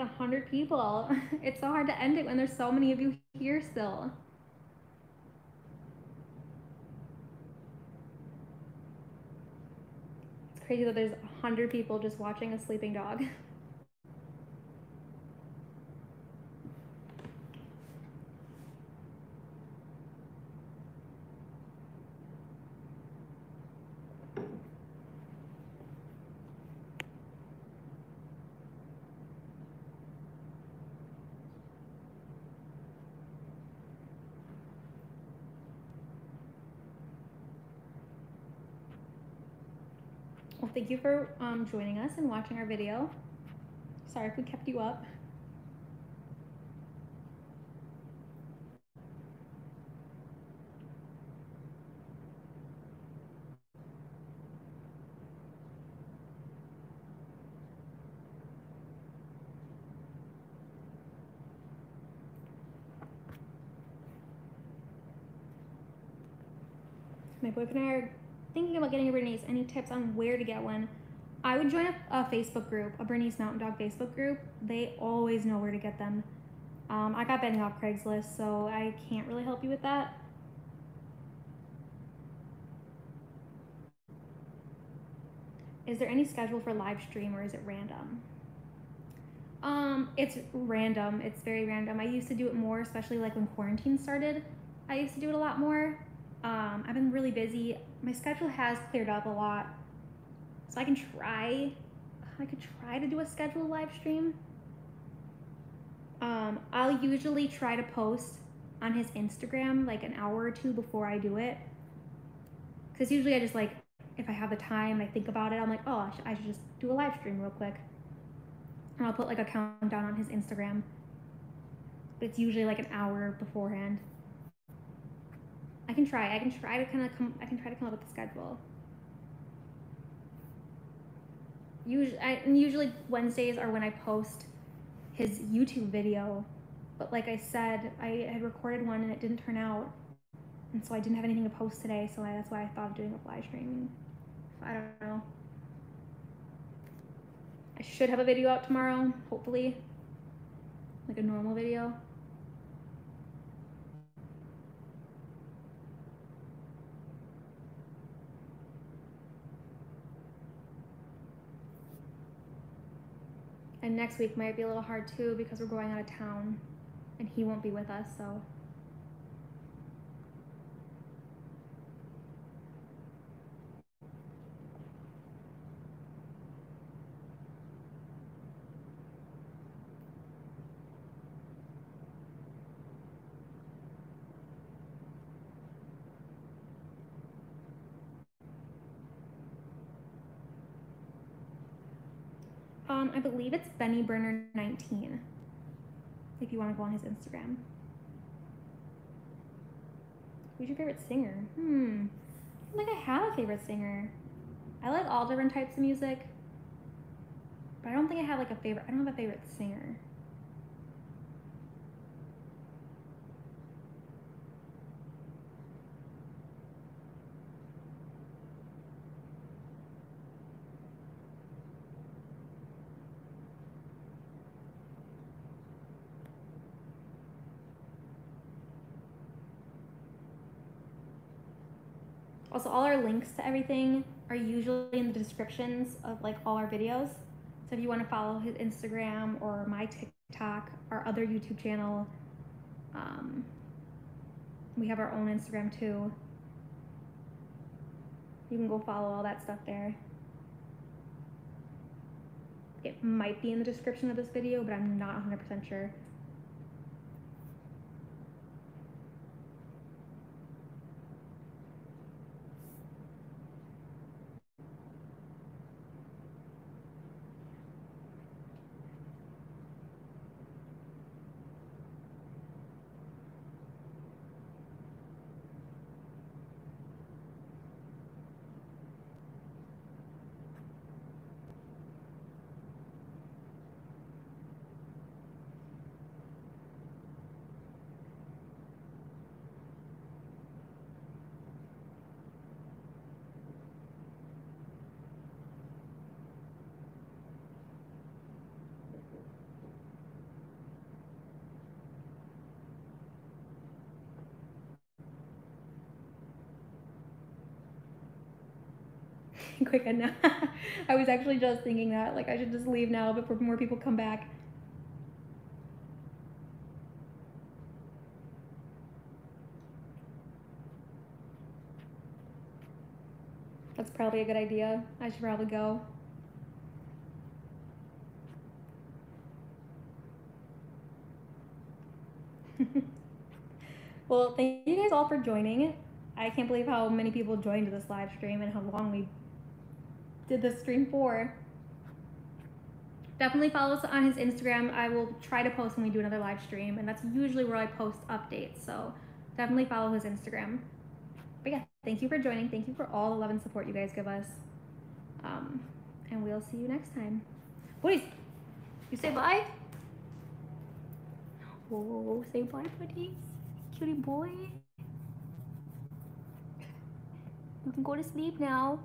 At 100 people. It's so hard to end it when there's so many of you here still. It's crazy that there's 100 people just watching a sleeping dog. Well, thank you for um, joining us and watching our video. Sorry if we kept you up. My boyfriend and I are thinking about getting a Bernese. Any tips on where to get one? I would join a, a Facebook group, a Bernese Mountain Dog Facebook group. They always know where to get them. Um, I got Benny off Craigslist, so I can't really help you with that. Is there any schedule for live stream or is it random? Um, it's random. It's very random. I used to do it more, especially like when quarantine started. I used to do it a lot more. Um, I've been really busy. My schedule has cleared up a lot, so I can try. I could try to do a schedule live stream. Um, I'll usually try to post on his Instagram like an hour or two before I do it. Because usually I just like, if I have the time, I think about it, I'm like, oh, I should, I should just do a live stream real quick. And I'll put like a countdown on his Instagram. But it's usually like an hour beforehand. I can try. I can try to kind of come. I can try to come up with a schedule. Usually, I, usually Wednesdays are when I post his YouTube video. But like I said, I had recorded one and it didn't turn out, and so I didn't have anything to post today. So I, that's why I thought of doing a live stream. I don't know. I should have a video out tomorrow, hopefully, like a normal video. And next week might be a little hard too because we're going out of town and he won't be with us, so. Um, I believe it's Benny Berner 19. If you want to go on his Instagram. Who's your favorite singer? Hmm. I don't think I have a favorite singer. I like all different types of music. But I don't think I have like a favorite. I don't have a favorite singer. Also, all our links to everything are usually in the descriptions of like all our videos. So if you want to follow his Instagram or my TikTok, our other YouTube channel, um, we have our own Instagram too. You can go follow all that stuff there. It might be in the description of this video, but I'm not 100% sure. Quick enough. I was actually just thinking that, like, I should just leave now before more people come back. That's probably a good idea. I should probably go. well, thank you guys all for joining. I can't believe how many people joined this live stream and how long we did the stream for. Definitely follow us on his Instagram. I will try to post when we do another live stream, and that's usually where I post updates. So definitely follow his Instagram. But yeah, thank you for joining. Thank you for all the love and support you guys give us. Um, and we'll see you next time. Boys, you say bye. Whoa, say bye, buddies. Cutie boy. You can go to sleep now.